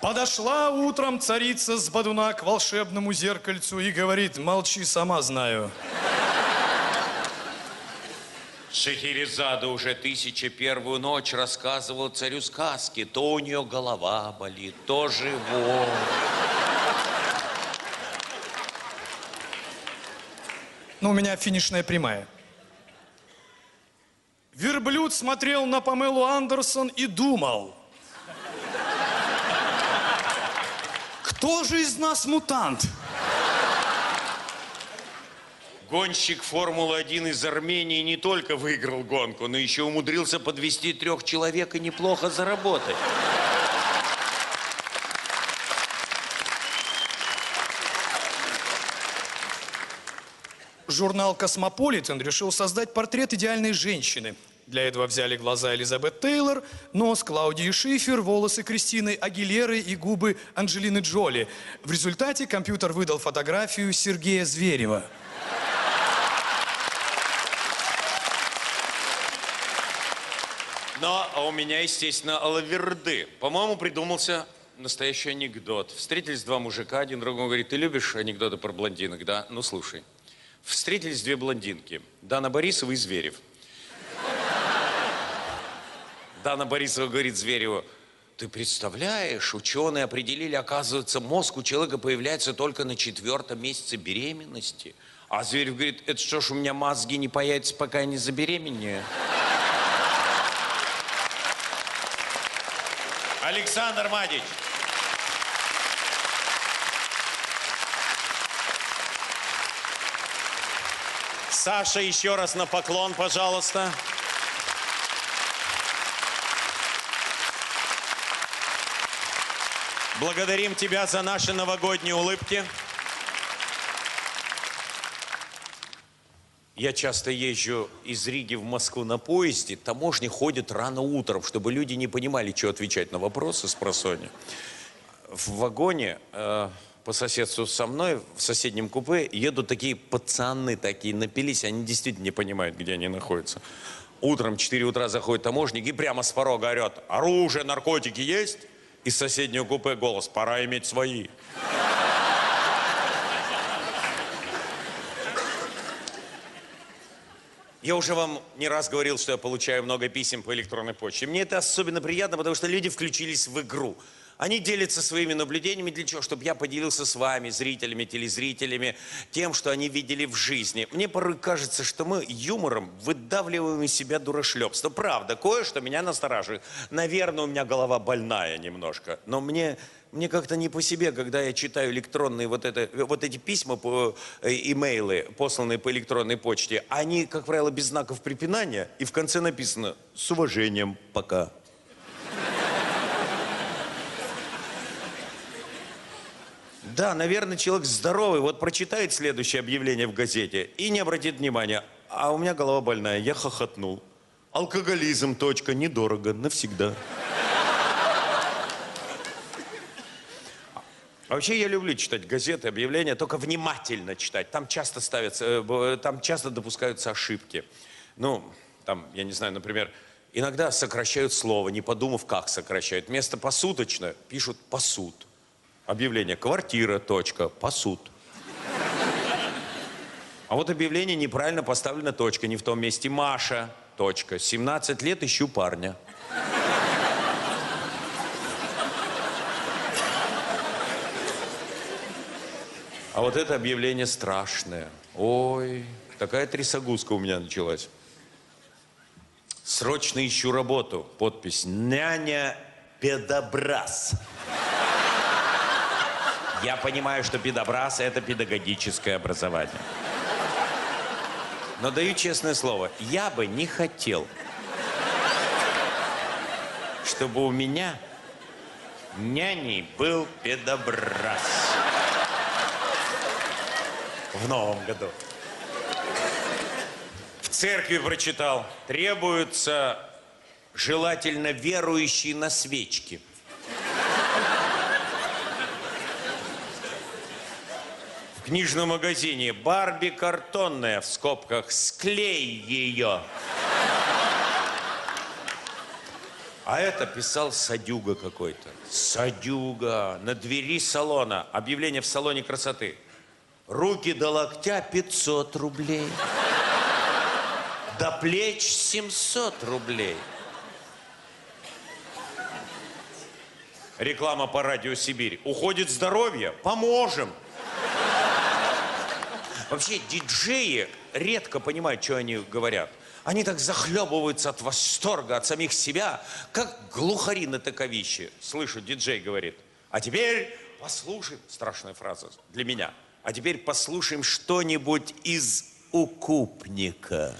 Подошла утром царица с Бадуна к волшебному зеркальцу и говорит, молчи, сама знаю. Шахерезада уже тысяча первую ночь рассказывал царю сказки. То у нее голова болит, то живот. Но у меня финишная прямая. Верблюд смотрел на Памелу Андерсон и думал. Кто же из нас мутант? Гонщик Формулы-1 из Армении не только выиграл гонку, но еще умудрился подвести трех человек и неплохо заработать. Журнал «Космополитен» решил создать портрет идеальной женщины. Для этого взяли глаза Элизабет Тейлор, нос Клаудии Шифер, волосы Кристины Агилеры и губы Анджелины Джоли. В результате компьютер выдал фотографию Сергея Зверева. А у меня, естественно, алаверды. По-моему, придумался настоящий анекдот. Встретились два мужика, один другому говорит, ты любишь анекдоты про блондинок, да? Ну, слушай. Встретились две блондинки, Дана Борисова и Зверев. Дана Борисова говорит Звереву, ты представляешь, ученые определили, оказывается, мозг у человека появляется только на четвертом месяце беременности. А Зверев говорит, это что ж, у меня мозги не появятся, пока я не забеременею? Александр Мадич. Саша, еще раз на поклон, пожалуйста. Благодарим тебя за наши новогодние улыбки. Я часто езжу из Риги в Москву на поезде. Таможни ходят рано утром, чтобы люди не понимали, что отвечать на вопросы с просони. в вагоне э, по соседству со мной в соседнем купе едут такие пацаны, такие напились, они действительно не понимают, где они находятся. Утром в 4 утра заходит таможник и прямо с порога орет, оружие, наркотики есть? Из соседнего купе голос, пора иметь свои. Я уже вам не раз говорил, что я получаю много писем по электронной почте. Мне это особенно приятно, потому что люди включились в игру. Они делятся своими наблюдениями для чего? Чтобы я поделился с вами, зрителями, телезрителями, тем, что они видели в жизни. Мне порой кажется, что мы юмором выдавливаем из себя дурошлепство. Правда, кое-что меня настораживает. Наверное, у меня голова больная немножко. Но мне мне как-то не по себе, когда я читаю электронные вот, это, вот эти письма, э, имейлы, посланные по электронной почте. Они, как правило, без знаков препинания, и в конце написано «С уважением, пока». Да, наверное, человек здоровый, вот прочитает следующее объявление в газете и не обратит внимания. А у меня голова больная, я хохотнул. Алкоголизм, точка, недорого, навсегда. А Вообще я люблю читать газеты, объявления, только внимательно читать. Там часто ставятся, э, б- там часто допускаются ошибки. Ну, там, я не знаю, например, иногда сокращают слово, не подумав, как сокращают. Вместо посуточно пишут посуд. Объявление квартира, точка, посуд. А вот объявление неправильно поставлена точка, не в том месте. Маша, точка. 17 лет ищу парня. А вот это объявление страшное. Ой, такая трясогузка у меня началась. Срочно ищу работу. Подпись «Няня педобраз». Я понимаю, что педобраз – это педагогическое образование. Но даю честное слово, я бы не хотел, чтобы у меня няней был педобраз в новом году. В церкви прочитал, требуются желательно верующие на свечки. В книжном магазине Барби картонная, в скобках, склей ее. А это писал Садюга какой-то. Садюга. На двери салона. Объявление в салоне красоты. Руки до локтя 500 рублей. До плеч 700 рублей. Реклама по радио Сибирь. Уходит здоровье? Поможем. Вообще, диджеи редко понимают, что они говорят. Они так захлебываются от восторга, от самих себя, как глухари на таковище. Слышу, диджей говорит. А теперь послушаем, страшная фраза для меня. А теперь послушаем что-нибудь из укупника.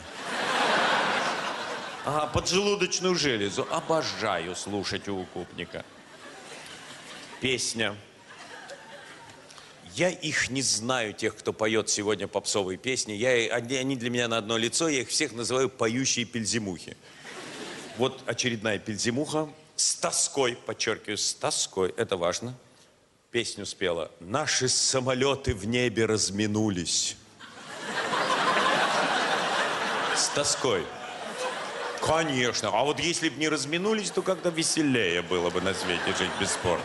Ага, поджелудочную железу. Обожаю слушать у укупника. Песня. Я их не знаю, тех, кто поет сегодня попсовые песни. Я, они, они для меня на одно лицо, я их всех называю поющие пельзимухи. Вот очередная пельзимуха с тоской, подчеркиваю, с тоской, это важно. Песню спела «Наши самолеты в небе разминулись». С тоской. Конечно. А вот если бы не разминулись, то как-то веселее было бы на свете жить, бесспорно.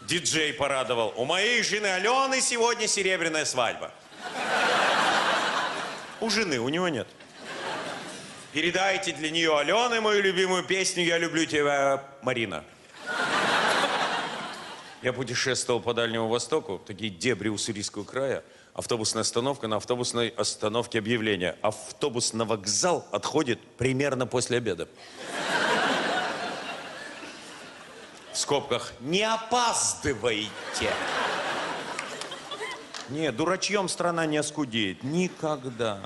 Диджей порадовал. У моей жены Алены сегодня серебряная свадьба. У жены, у него нет. Передайте для нее Алены мою любимую песню «Я люблю тебя, Марина». Я путешествовал по Дальнему Востоку, такие дебри Уссурийского края. Автобусная остановка, на автобусной остановке объявление. Автобус на вокзал отходит примерно после обеда. В скобках «Не опаздывайте». Не, дурачьем страна не оскудеет. Никогда.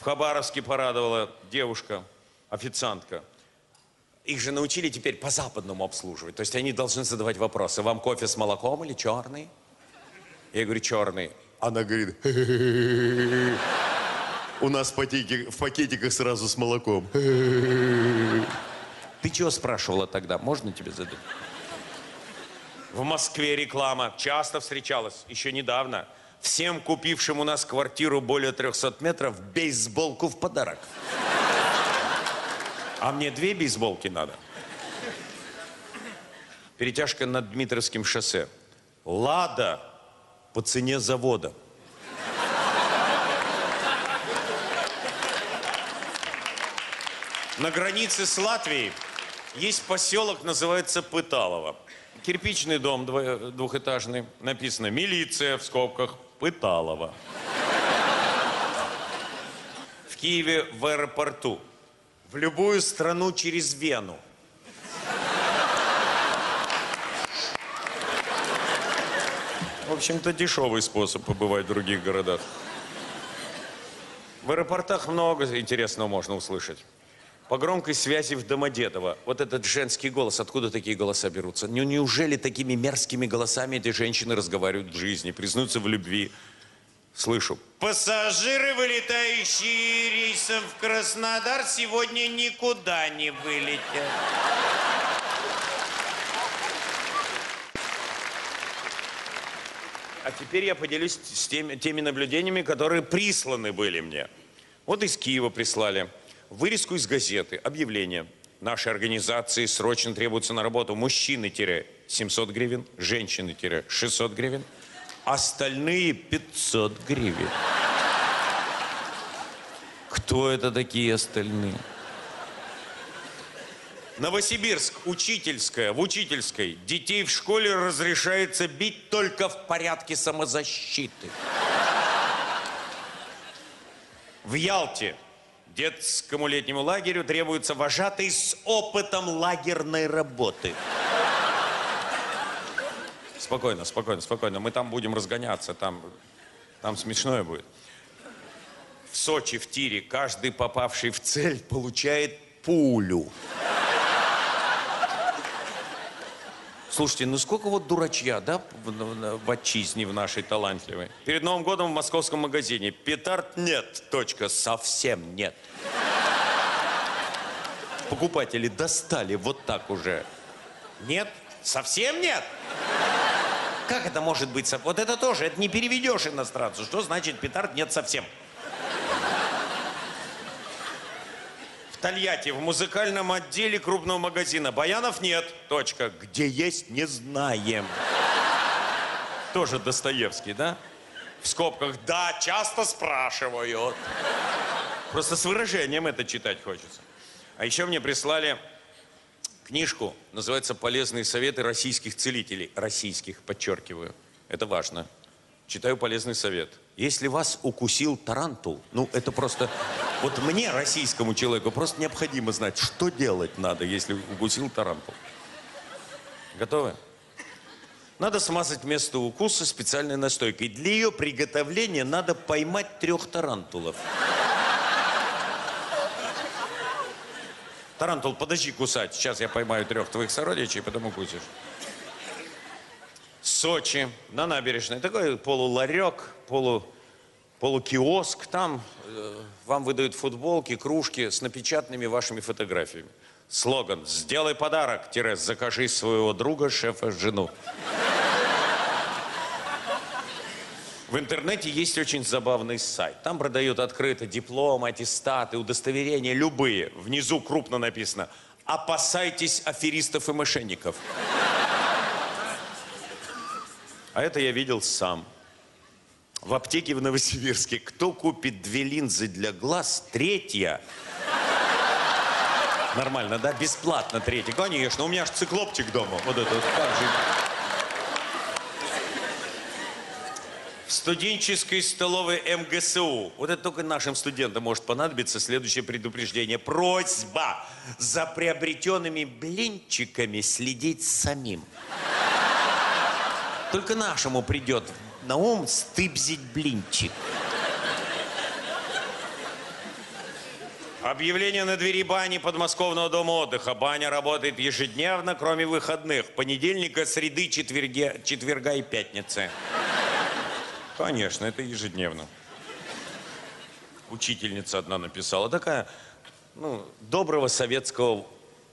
В Хабаровске порадовала девушка, официантка. Их же научили теперь по-западному обслуживать. То есть они должны задавать вопросы. Вам кофе с молоком или черный? Я говорю, черный. Она говорит, у нас в, пакетик- в пакетиках сразу с молоком. Ты чего спрашивала тогда? Можно тебе задать? В Москве реклама часто встречалась, еще недавно. Всем купившим у нас квартиру более 300 метров бейсболку в подарок. А мне две бейсболки надо. Перетяжка над Дмитровским шоссе. Лада по цене завода. На границе с Латвией есть поселок, называется Пыталово. Кирпичный дом двухэтажный. Написано «Милиция» в скобках Пыталово. В Киеве в аэропорту. В любую страну через Вену. В общем-то, дешевый способ побывать в других городах. В аэропортах много интересного можно услышать. По громкой связи в Домодедово. Вот этот женский голос, откуда такие голоса берутся? Ну, неужели такими мерзкими голосами эти женщины разговаривают в жизни, признаются в любви? Слышу. Пассажиры, вылетающие рейсом в Краснодар, сегодня никуда не вылетят. А теперь я поделюсь с теми, теми наблюдениями, которые присланы были мне. Вот из Киева прислали. Вырезку из газеты, объявление. Нашей организации срочно требуется на работу мужчины-700 гривен, женщины-600 гривен, остальные 500 гривен. Кто это такие остальные? Новосибирск, учительская, в учительской. Детей в школе разрешается бить только в порядке самозащиты. В Ялте детскому летнему лагерю требуется вожатый с опытом лагерной работы. Спокойно, спокойно, спокойно. Мы там будем разгоняться, там, там смешное будет. В Сочи, в тире, каждый попавший в цель получает пулю. Слушайте, ну сколько вот дурачья, да, в, в- в отчизне в нашей талантливой. Перед Новым годом в московском магазине петард нет, точка, совсем нет. Покупатели достали вот так уже. Нет? Совсем нет? Как это может быть? Вот это тоже, это не переведешь иностранцу. Что значит петард нет совсем? В Тольятти, в музыкальном отделе крупного магазина. Баянов нет. Точка. Где есть, не знаем. Тоже Достоевский, да? В скобках. Да, часто спрашивают. Просто с выражением это читать хочется. А еще мне прислали книжку, называется «Полезные советы российских целителей». Российских, подчеркиваю. Это важно. Читаю полезный совет. Если вас укусил тарантул, ну это просто... Вот мне, российскому человеку, просто необходимо знать, что делать надо, если укусил тарантул. Готовы? Надо смазать место укуса специальной настойкой. Для ее приготовления надо поймать трех тарантулов. Тарантул, подожди кусать. Сейчас я поймаю трех твоих сородичей, потом укусишь. Сочи, на набережной. Такой полуларек, полу, полукиоск. Там э, вам выдают футболки, кружки с напечатанными вашими фотографиями. Слоган «Сделай подарок, тире, закажи своего друга, шефа, жену». В интернете есть очень забавный сайт. Там продают открыто дипломы, аттестаты, удостоверения, любые. Внизу крупно написано «Опасайтесь аферистов и мошенников». А это я видел сам. В аптеке в Новосибирске. Кто купит две линзы для глаз, третья... Нормально, да? Бесплатно третья. Конечно, у меня же циклопчик дома. Вот это вот как же. Студенческой столовой МГСУ. Вот это только нашим студентам может понадобиться следующее предупреждение. Просьба за приобретенными блинчиками следить самим. Только нашему придет на ум стыбзить блинчик. Объявление на двери бани подмосковного дома отдыха. Баня работает ежедневно, кроме выходных. Понедельника, среды, четверге, четверга и пятницы. Конечно, это ежедневно. Учительница одна написала. Такая, ну, доброго советского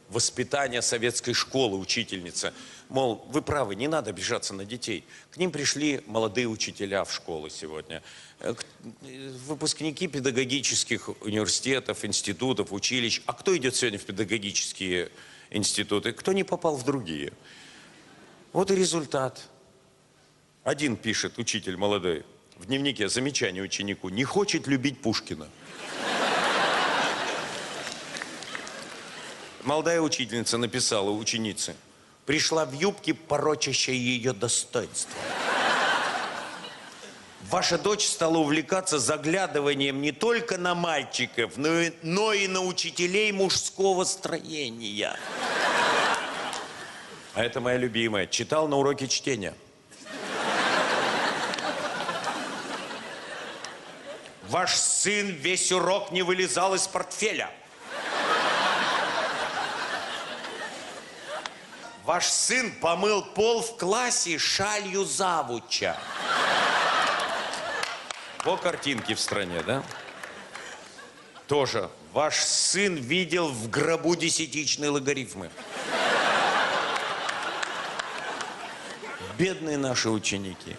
воспитания советской школы учительница. Мол, вы правы, не надо обижаться на детей. К ним пришли молодые учителя в школы сегодня. Э, э, Выпускники педагогических университетов, институтов, училищ. А кто идет сегодня в педагогические институты? Кто не попал в другие? Вот и результат. Один пишет, учитель молодой, в дневнике замечание ученику, не хочет любить Пушкина. Молодая учительница написала ученице, пришла в юбке, порочащей ее достоинство. Ваша дочь стала увлекаться заглядыванием не только на мальчиков, но и, но и на учителей мужского строения. А это моя любимая. Читал на уроке чтения. Ваш сын весь урок не вылезал из портфеля. Ваш сын помыл пол в классе шалью завуча. Во картинки в стране, да? Тоже. Ваш сын видел в гробу десятичные логарифмы. Бедные наши ученики.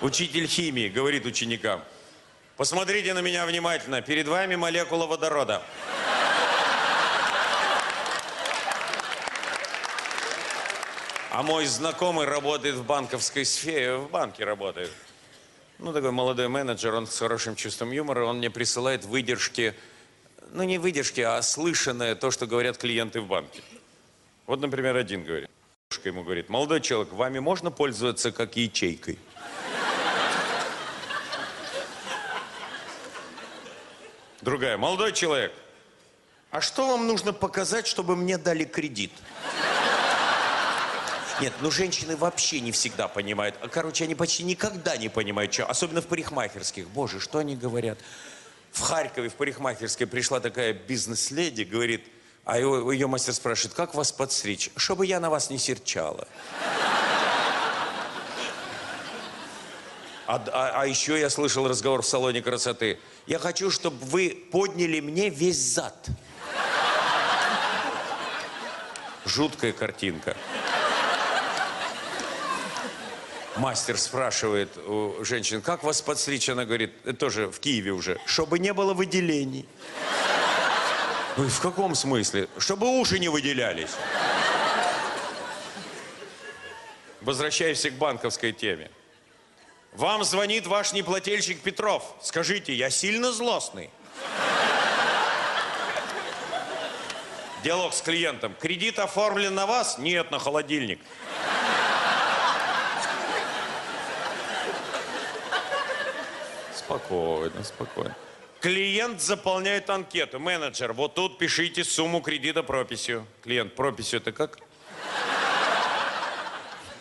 Учитель химии говорит ученикам, посмотрите на меня внимательно, перед вами молекула водорода. А мой знакомый работает в банковской сфере, в банке работает. Ну, такой молодой менеджер, он с хорошим чувством юмора, он мне присылает выдержки, ну, не выдержки, а слышанное то, что говорят клиенты в банке. Вот, например, один говорит. Ему говорит, молодой человек, вами можно пользоваться как ячейкой? Другая, молодой человек, а что вам нужно показать, чтобы мне дали кредит? Нет, ну женщины вообще не всегда понимают. А, Короче, они почти никогда не понимают, что. Особенно в парикмахерских. Боже, что они говорят? В Харькове в парикмахерской пришла такая бизнес-леди, говорит, а ее, ее мастер спрашивает, как вас подстричь? Чтобы я на вас не серчала. А, а- а еще я слышал разговор в салоне красоты. Я хочу, чтобы вы подняли мне весь зад. Жуткая картинка. Мастер спрашивает у женщин, как вас подстричь? Она говорит, это тоже в Киеве уже, чтобы не было выделений. Ну и в каком смысле? Чтобы уши не выделялись. Возвращаемся к банковской теме. Вам звонит ваш неплательщик Петров. Скажите, я сильно злостный? Диалог с клиентом. Кредит оформлен на вас? Нет, на холодильник. Спокойно, спокойно. Клиент заполняет анкету. Менеджер, вот тут пишите сумму кредита прописью. Клиент, прописью это как?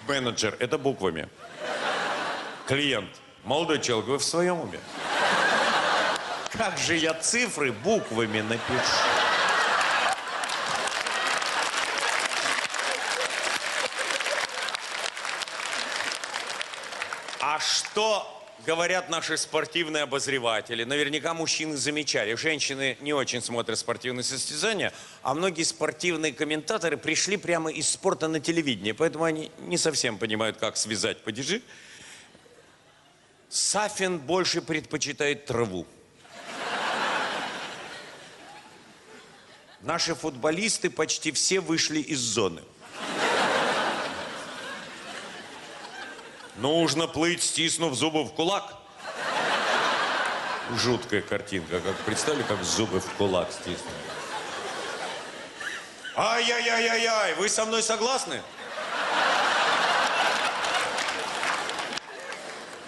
Менеджер, это буквами. Клиент, молодой человек, вы в своем уме? Как же я цифры буквами напишу? А что говорят наши спортивные обозреватели? Наверняка мужчины замечали. Женщины не очень смотрят спортивные состязания, а многие спортивные комментаторы пришли прямо из спорта на телевидение, поэтому они не совсем понимают, как связать падежи. Сафин больше предпочитает траву. Наши футболисты почти все вышли из зоны. Нужно плыть, стиснув зубы в кулак. Жуткая картинка. Как представили, как зубы в кулак стиснут. Ай-яй-яй-яй-яй, вы со мной согласны?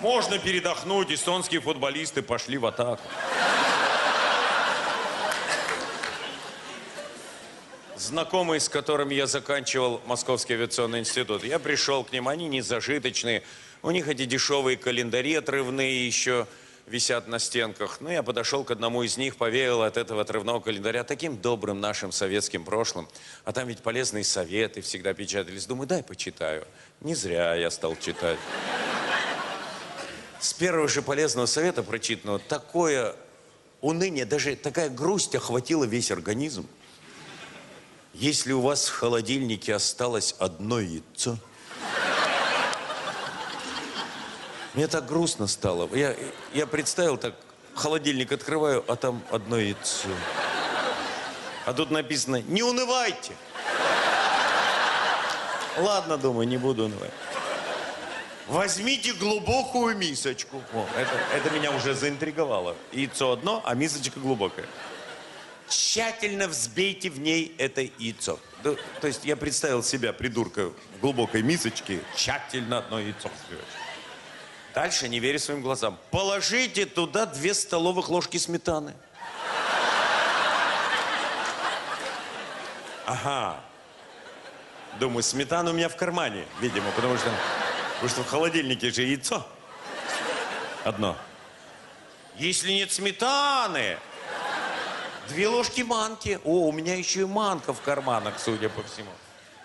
Можно передохнуть, эстонские футболисты пошли в атаку. Знакомые, с которыми я заканчивал Московский авиационный институт, я пришел к ним, они не зажиточные, у них эти дешевые календари отрывные еще висят на стенках. Ну, я подошел к одному из них, повеял от этого отрывного календаря таким добрым нашим советским прошлым. А там ведь полезные советы всегда печатались. Думаю, дай почитаю. Не зря я стал читать. С первого же полезного совета прочитанного такое уныние, даже такая грусть охватила весь организм. Если у вас в холодильнике осталось одно яйцо, мне так грустно стало. Я, я представил так, холодильник открываю, а там одно яйцо. А тут написано, не унывайте. Ладно, думаю, не буду унывать. Возьмите глубокую мисочку. О, это, это меня уже заинтриговало. Яйцо одно, а мисочка глубокая. Тщательно взбейте в ней это яйцо. Да, то есть я представил себя, придурка, в глубокой мисочке, тщательно одно яйцо взбивать. Дальше, не верю своим глазам, положите туда две столовых ложки сметаны. Ага. Думаю, сметана у меня в кармане, видимо, потому что, потому что в холодильнике же яйцо. Одно. Если нет сметаны, две ложки манки. О, у меня еще и манка в карманах, судя по всему.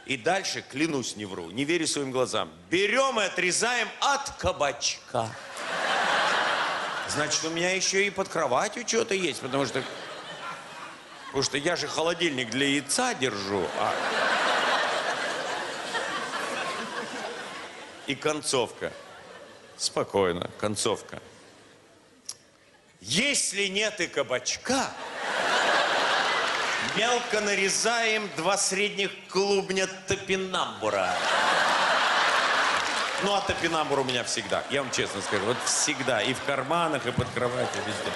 И дальше, клянусь, не вру, не верю своим глазам. Берем и отрезаем от кабачка. Значит, у меня еще и под кроватью что-то есть, потому что... Потому что я же холодильник для яйца держу, а... И концовка. Спокойно, концовка. Если нет и кабачка, мелко нарезаем два средних клубня топинамбура. Ну, а топинамбур у меня всегда, я вам честно скажу, вот всегда, и в карманах, и под кроватью, везде.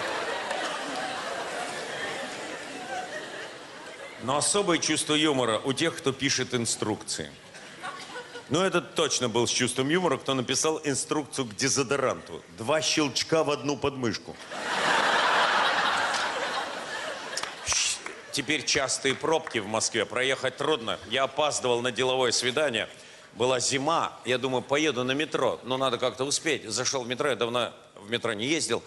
Но особое чувство юмора у тех, кто пишет инструкции. Ну, этот точно был с чувством юмора, кто написал инструкцию к дезодоранту. Два щелчка в одну подмышку. Теперь частые пробки в Москве, проехать трудно. Я опаздывал на деловое свидание. Была зима, я думаю, поеду на метро, но надо как-то успеть. Зашел в метро, я давно в метро не ездил.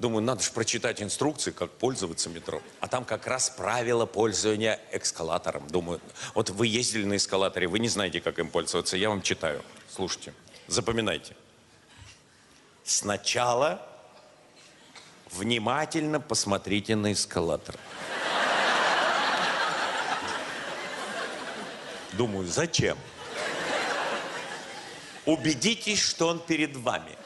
Думаю, надо же прочитать инструкции, как пользоваться метро. А там как раз правила пользования эскалатором. Думаю, вот вы ездили на эскалаторе, вы не знаете, как им пользоваться. Я вам читаю. Слушайте, запоминайте. Сначала внимательно посмотрите на эскалатор. Думаю, зачем? Убедитесь, что он перед вами.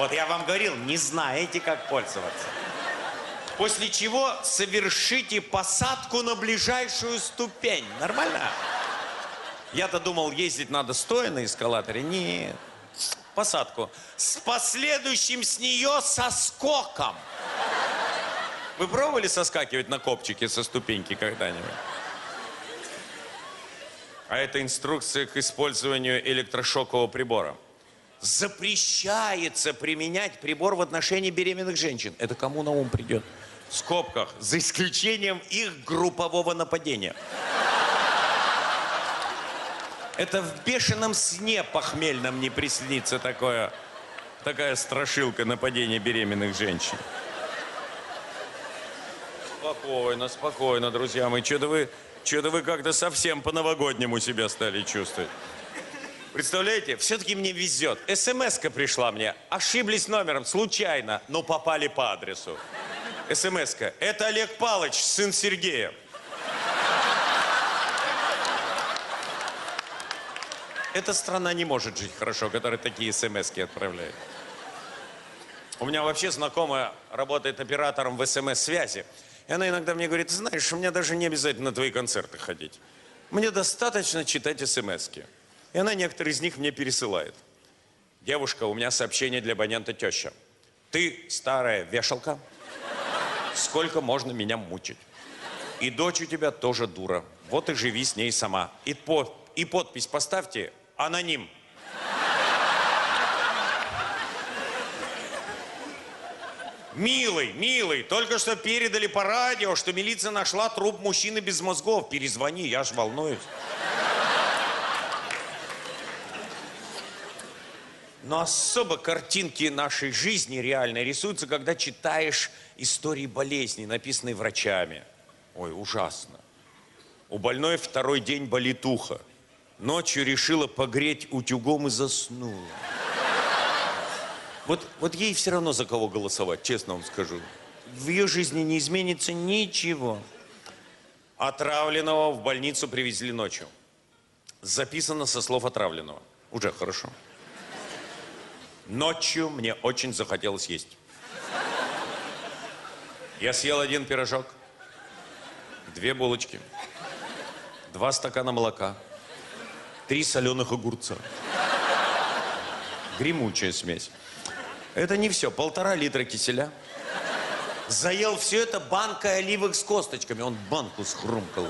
Вот я вам говорил, не знаете, как пользоваться. После чего совершите посадку на ближайшую ступень. Нормально? Я-то думал, ездить надо стоя на эскалаторе. Нет. Посадку. С последующим с нее соскоком. Вы пробовали соскакивать на копчике со ступеньки когда-нибудь? А это инструкция к использованию электрошокового прибора. Запрещается применять прибор в отношении беременных женщин. Это кому на ум придет? В скобках. За исключением их группового нападения. Это в бешеном сне похмельном не приснится такое, такая страшилка нападения беременных женщин. Спокойно, спокойно, друзья мои. Что-то вы, что-то вы как-то совсем по-новогоднему себя стали чувствовать. Представляете, все-таки мне везет. СМС-ка пришла мне. Ошиблись номером, случайно, но попали по адресу. СМС-ка. Это Олег Палыч, сын Сергея. Эта страна не может жить хорошо, которая такие смс отправляет. У меня вообще знакомая работает оператором в СМС-связи. И она иногда мне говорит, знаешь, мне даже не обязательно на твои концерты ходить. Мне достаточно читать СМСки. И она некоторые из них мне пересылает. Девушка, у меня сообщение для абонента теща. Ты старая вешалка. Сколько можно меня мучить? И дочь у тебя тоже дура. Вот и живи с ней сама. И, по, и подпись поставьте аноним. Милый, милый, только что передали по радио, что милиция нашла труп мужчины без мозгов. Перезвони, я ж волнуюсь. Но особо картинки нашей жизни реальной рисуются, когда читаешь истории болезней, написанные врачами. Ой, ужасно. У больной второй день болит ухо. Ночью решила погреть утюгом и заснула. Вот, вот ей все равно за кого голосовать, честно вам скажу. В ее жизни не изменится ничего. Отравленного в больницу привезли ночью. Записано со слов отравленного. Уже хорошо. Ночью мне очень захотелось есть. Я съел один пирожок, две булочки, два стакана молока, три соленых огурца. Гремучая смесь. Это не все. Полтора литра киселя. Заел все это банкой оливок с косточками. Он банку схрумкал.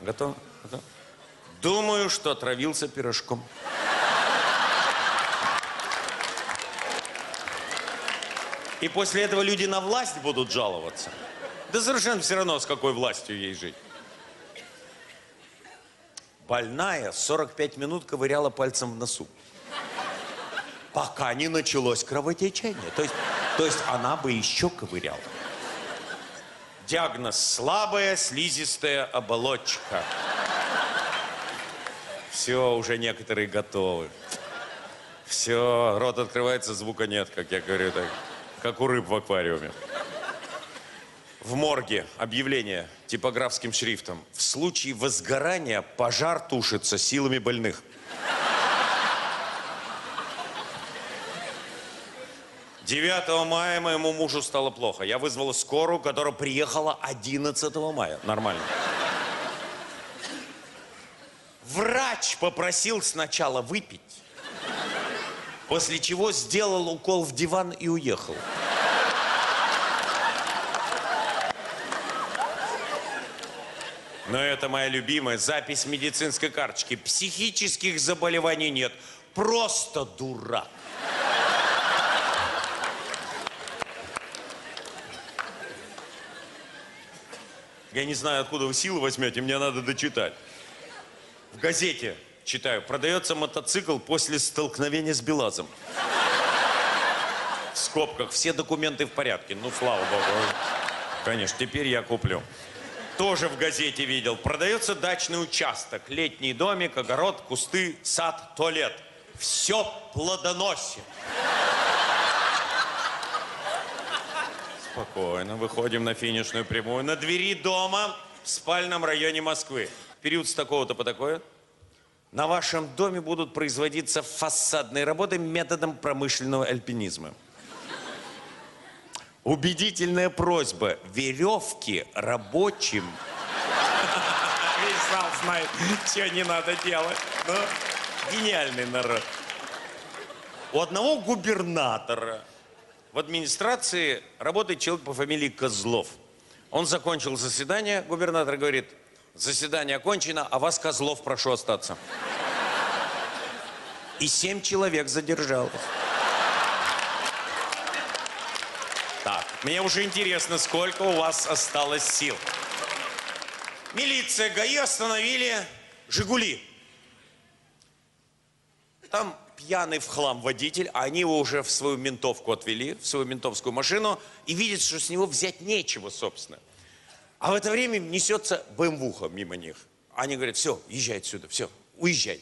Готов? Готов? Думаю, что отравился пирожком. И после этого люди на власть будут жаловаться. Да совершенно все равно, с какой властью ей жить. Больная 45 минут ковыряла пальцем в носу. Пока не началось кровотечение. То есть, то есть она бы еще ковыряла. Диагноз – слабая слизистая оболочка. Все, уже некоторые готовы. Все, рот открывается, звука нет, как я говорю, так, как у рыб в аквариуме. В морге объявление типографским шрифтом. В случае возгорания пожар тушится силами больных. 9 мая моему мужу стало плохо. Я вызвала скорую, которая приехала 11 мая. Нормально. Врач попросил сначала выпить, после чего сделал укол в диван и уехал. Но это моя любимая запись медицинской карточки. Психических заболеваний нет. Просто дурак. Я не знаю, откуда вы силы возьмете, мне надо дочитать. В газете читаю, продается мотоцикл после столкновения с Белазом. В скобках, все документы в порядке. Ну, слава богу. Конечно, теперь я куплю. Тоже в газете видел. Продается дачный участок, летний домик, огород, кусты, сад, туалет. Все плодоносит. Спокойно, выходим на финишную прямую. На двери дома в спальном районе Москвы. Период с такого-то по такое. На вашем доме будут производиться фасадные работы методом промышленного альпинизма. Убедительная просьба. Веревки рабочим. Весь зал знает, что не надо делать. Ну, гениальный народ. У одного губернатора в администрации работает человек по фамилии Козлов. Он закончил заседание, губернатор говорит, заседание окончено, а вас, Козлов, прошу остаться. И семь человек задержалось. Так, мне уже интересно, сколько у вас осталось сил. Милиция, ГАИ остановили «Жигули». Там пьяный в хлам водитель, а они его уже в свою ментовку отвели, в свою ментовскую машину, и видят, что с него взять нечего, собственно. А в это время несется БМВуха мимо них. Они говорят, все, езжай отсюда, все, уезжай.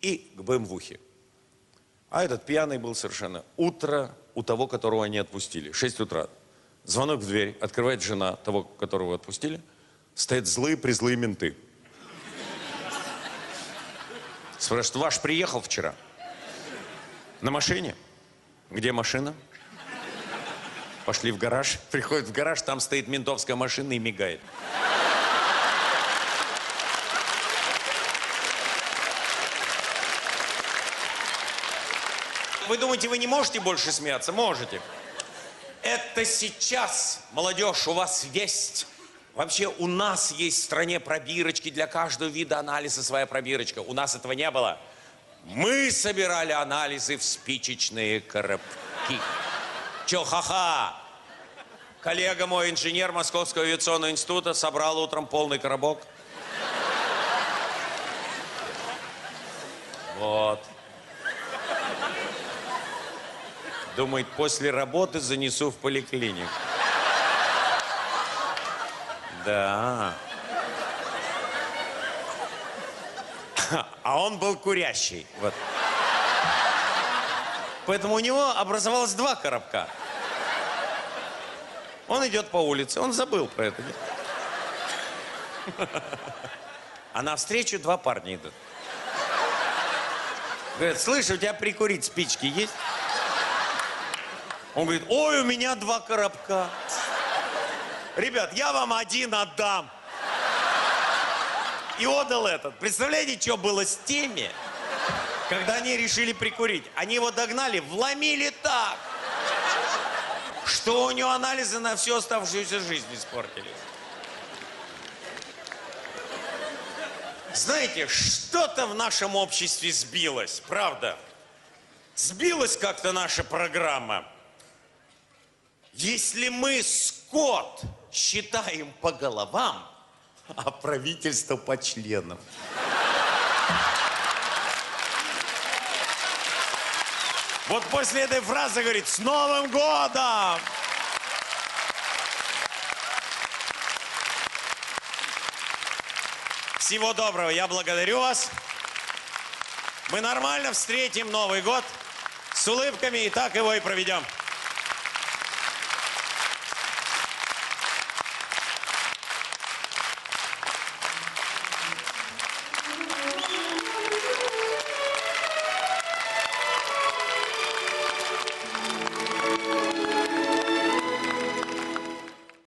И к БМВухе. А этот пьяный был совершенно. Утро у того, которого они отпустили. 6 утра. Звонок в дверь. Открывает жена того, которого отпустили. Стоят злые, призлые менты. Спрашивает, ваш приехал вчера? На машине? Где машина? Пошли в гараж. Приходит в гараж, там стоит ментовская машина и мигает. Вы думаете, вы не можете больше смеяться? Можете. Это сейчас, молодежь, у вас есть. Вообще у нас есть в стране пробирочки для каждого вида анализа своя пробирочка. У нас этого не было. Мы собирали анализы в спичечные коробки. Че, ха-ха? Коллега мой, инженер Московского авиационного института, собрал утром полный коробок. Вот. Думает, после работы занесу в поликлинику. Да. А он был курящий. Вот. Поэтому у него образовалось два коробка. Он идет по улице, он забыл про это. А навстречу два парня идут. Говорят, слышь, у тебя прикурить спички есть? Он говорит, ой, у меня два коробка. Ребят, я вам один отдам. И отдал этот. Представляете, что было с теми, когда они решили прикурить? Они его догнали, вломили так, что у него анализы на всю оставшуюся жизнь испортились. Знаете, что-то в нашем обществе сбилось, правда? Сбилась как-то наша программа. Если мы скот считаем по головам, а правительство по членам. Вот после этой фразы говорит, с Новым годом! Всего доброго, я благодарю вас. Мы нормально встретим Новый год с улыбками и так его и проведем.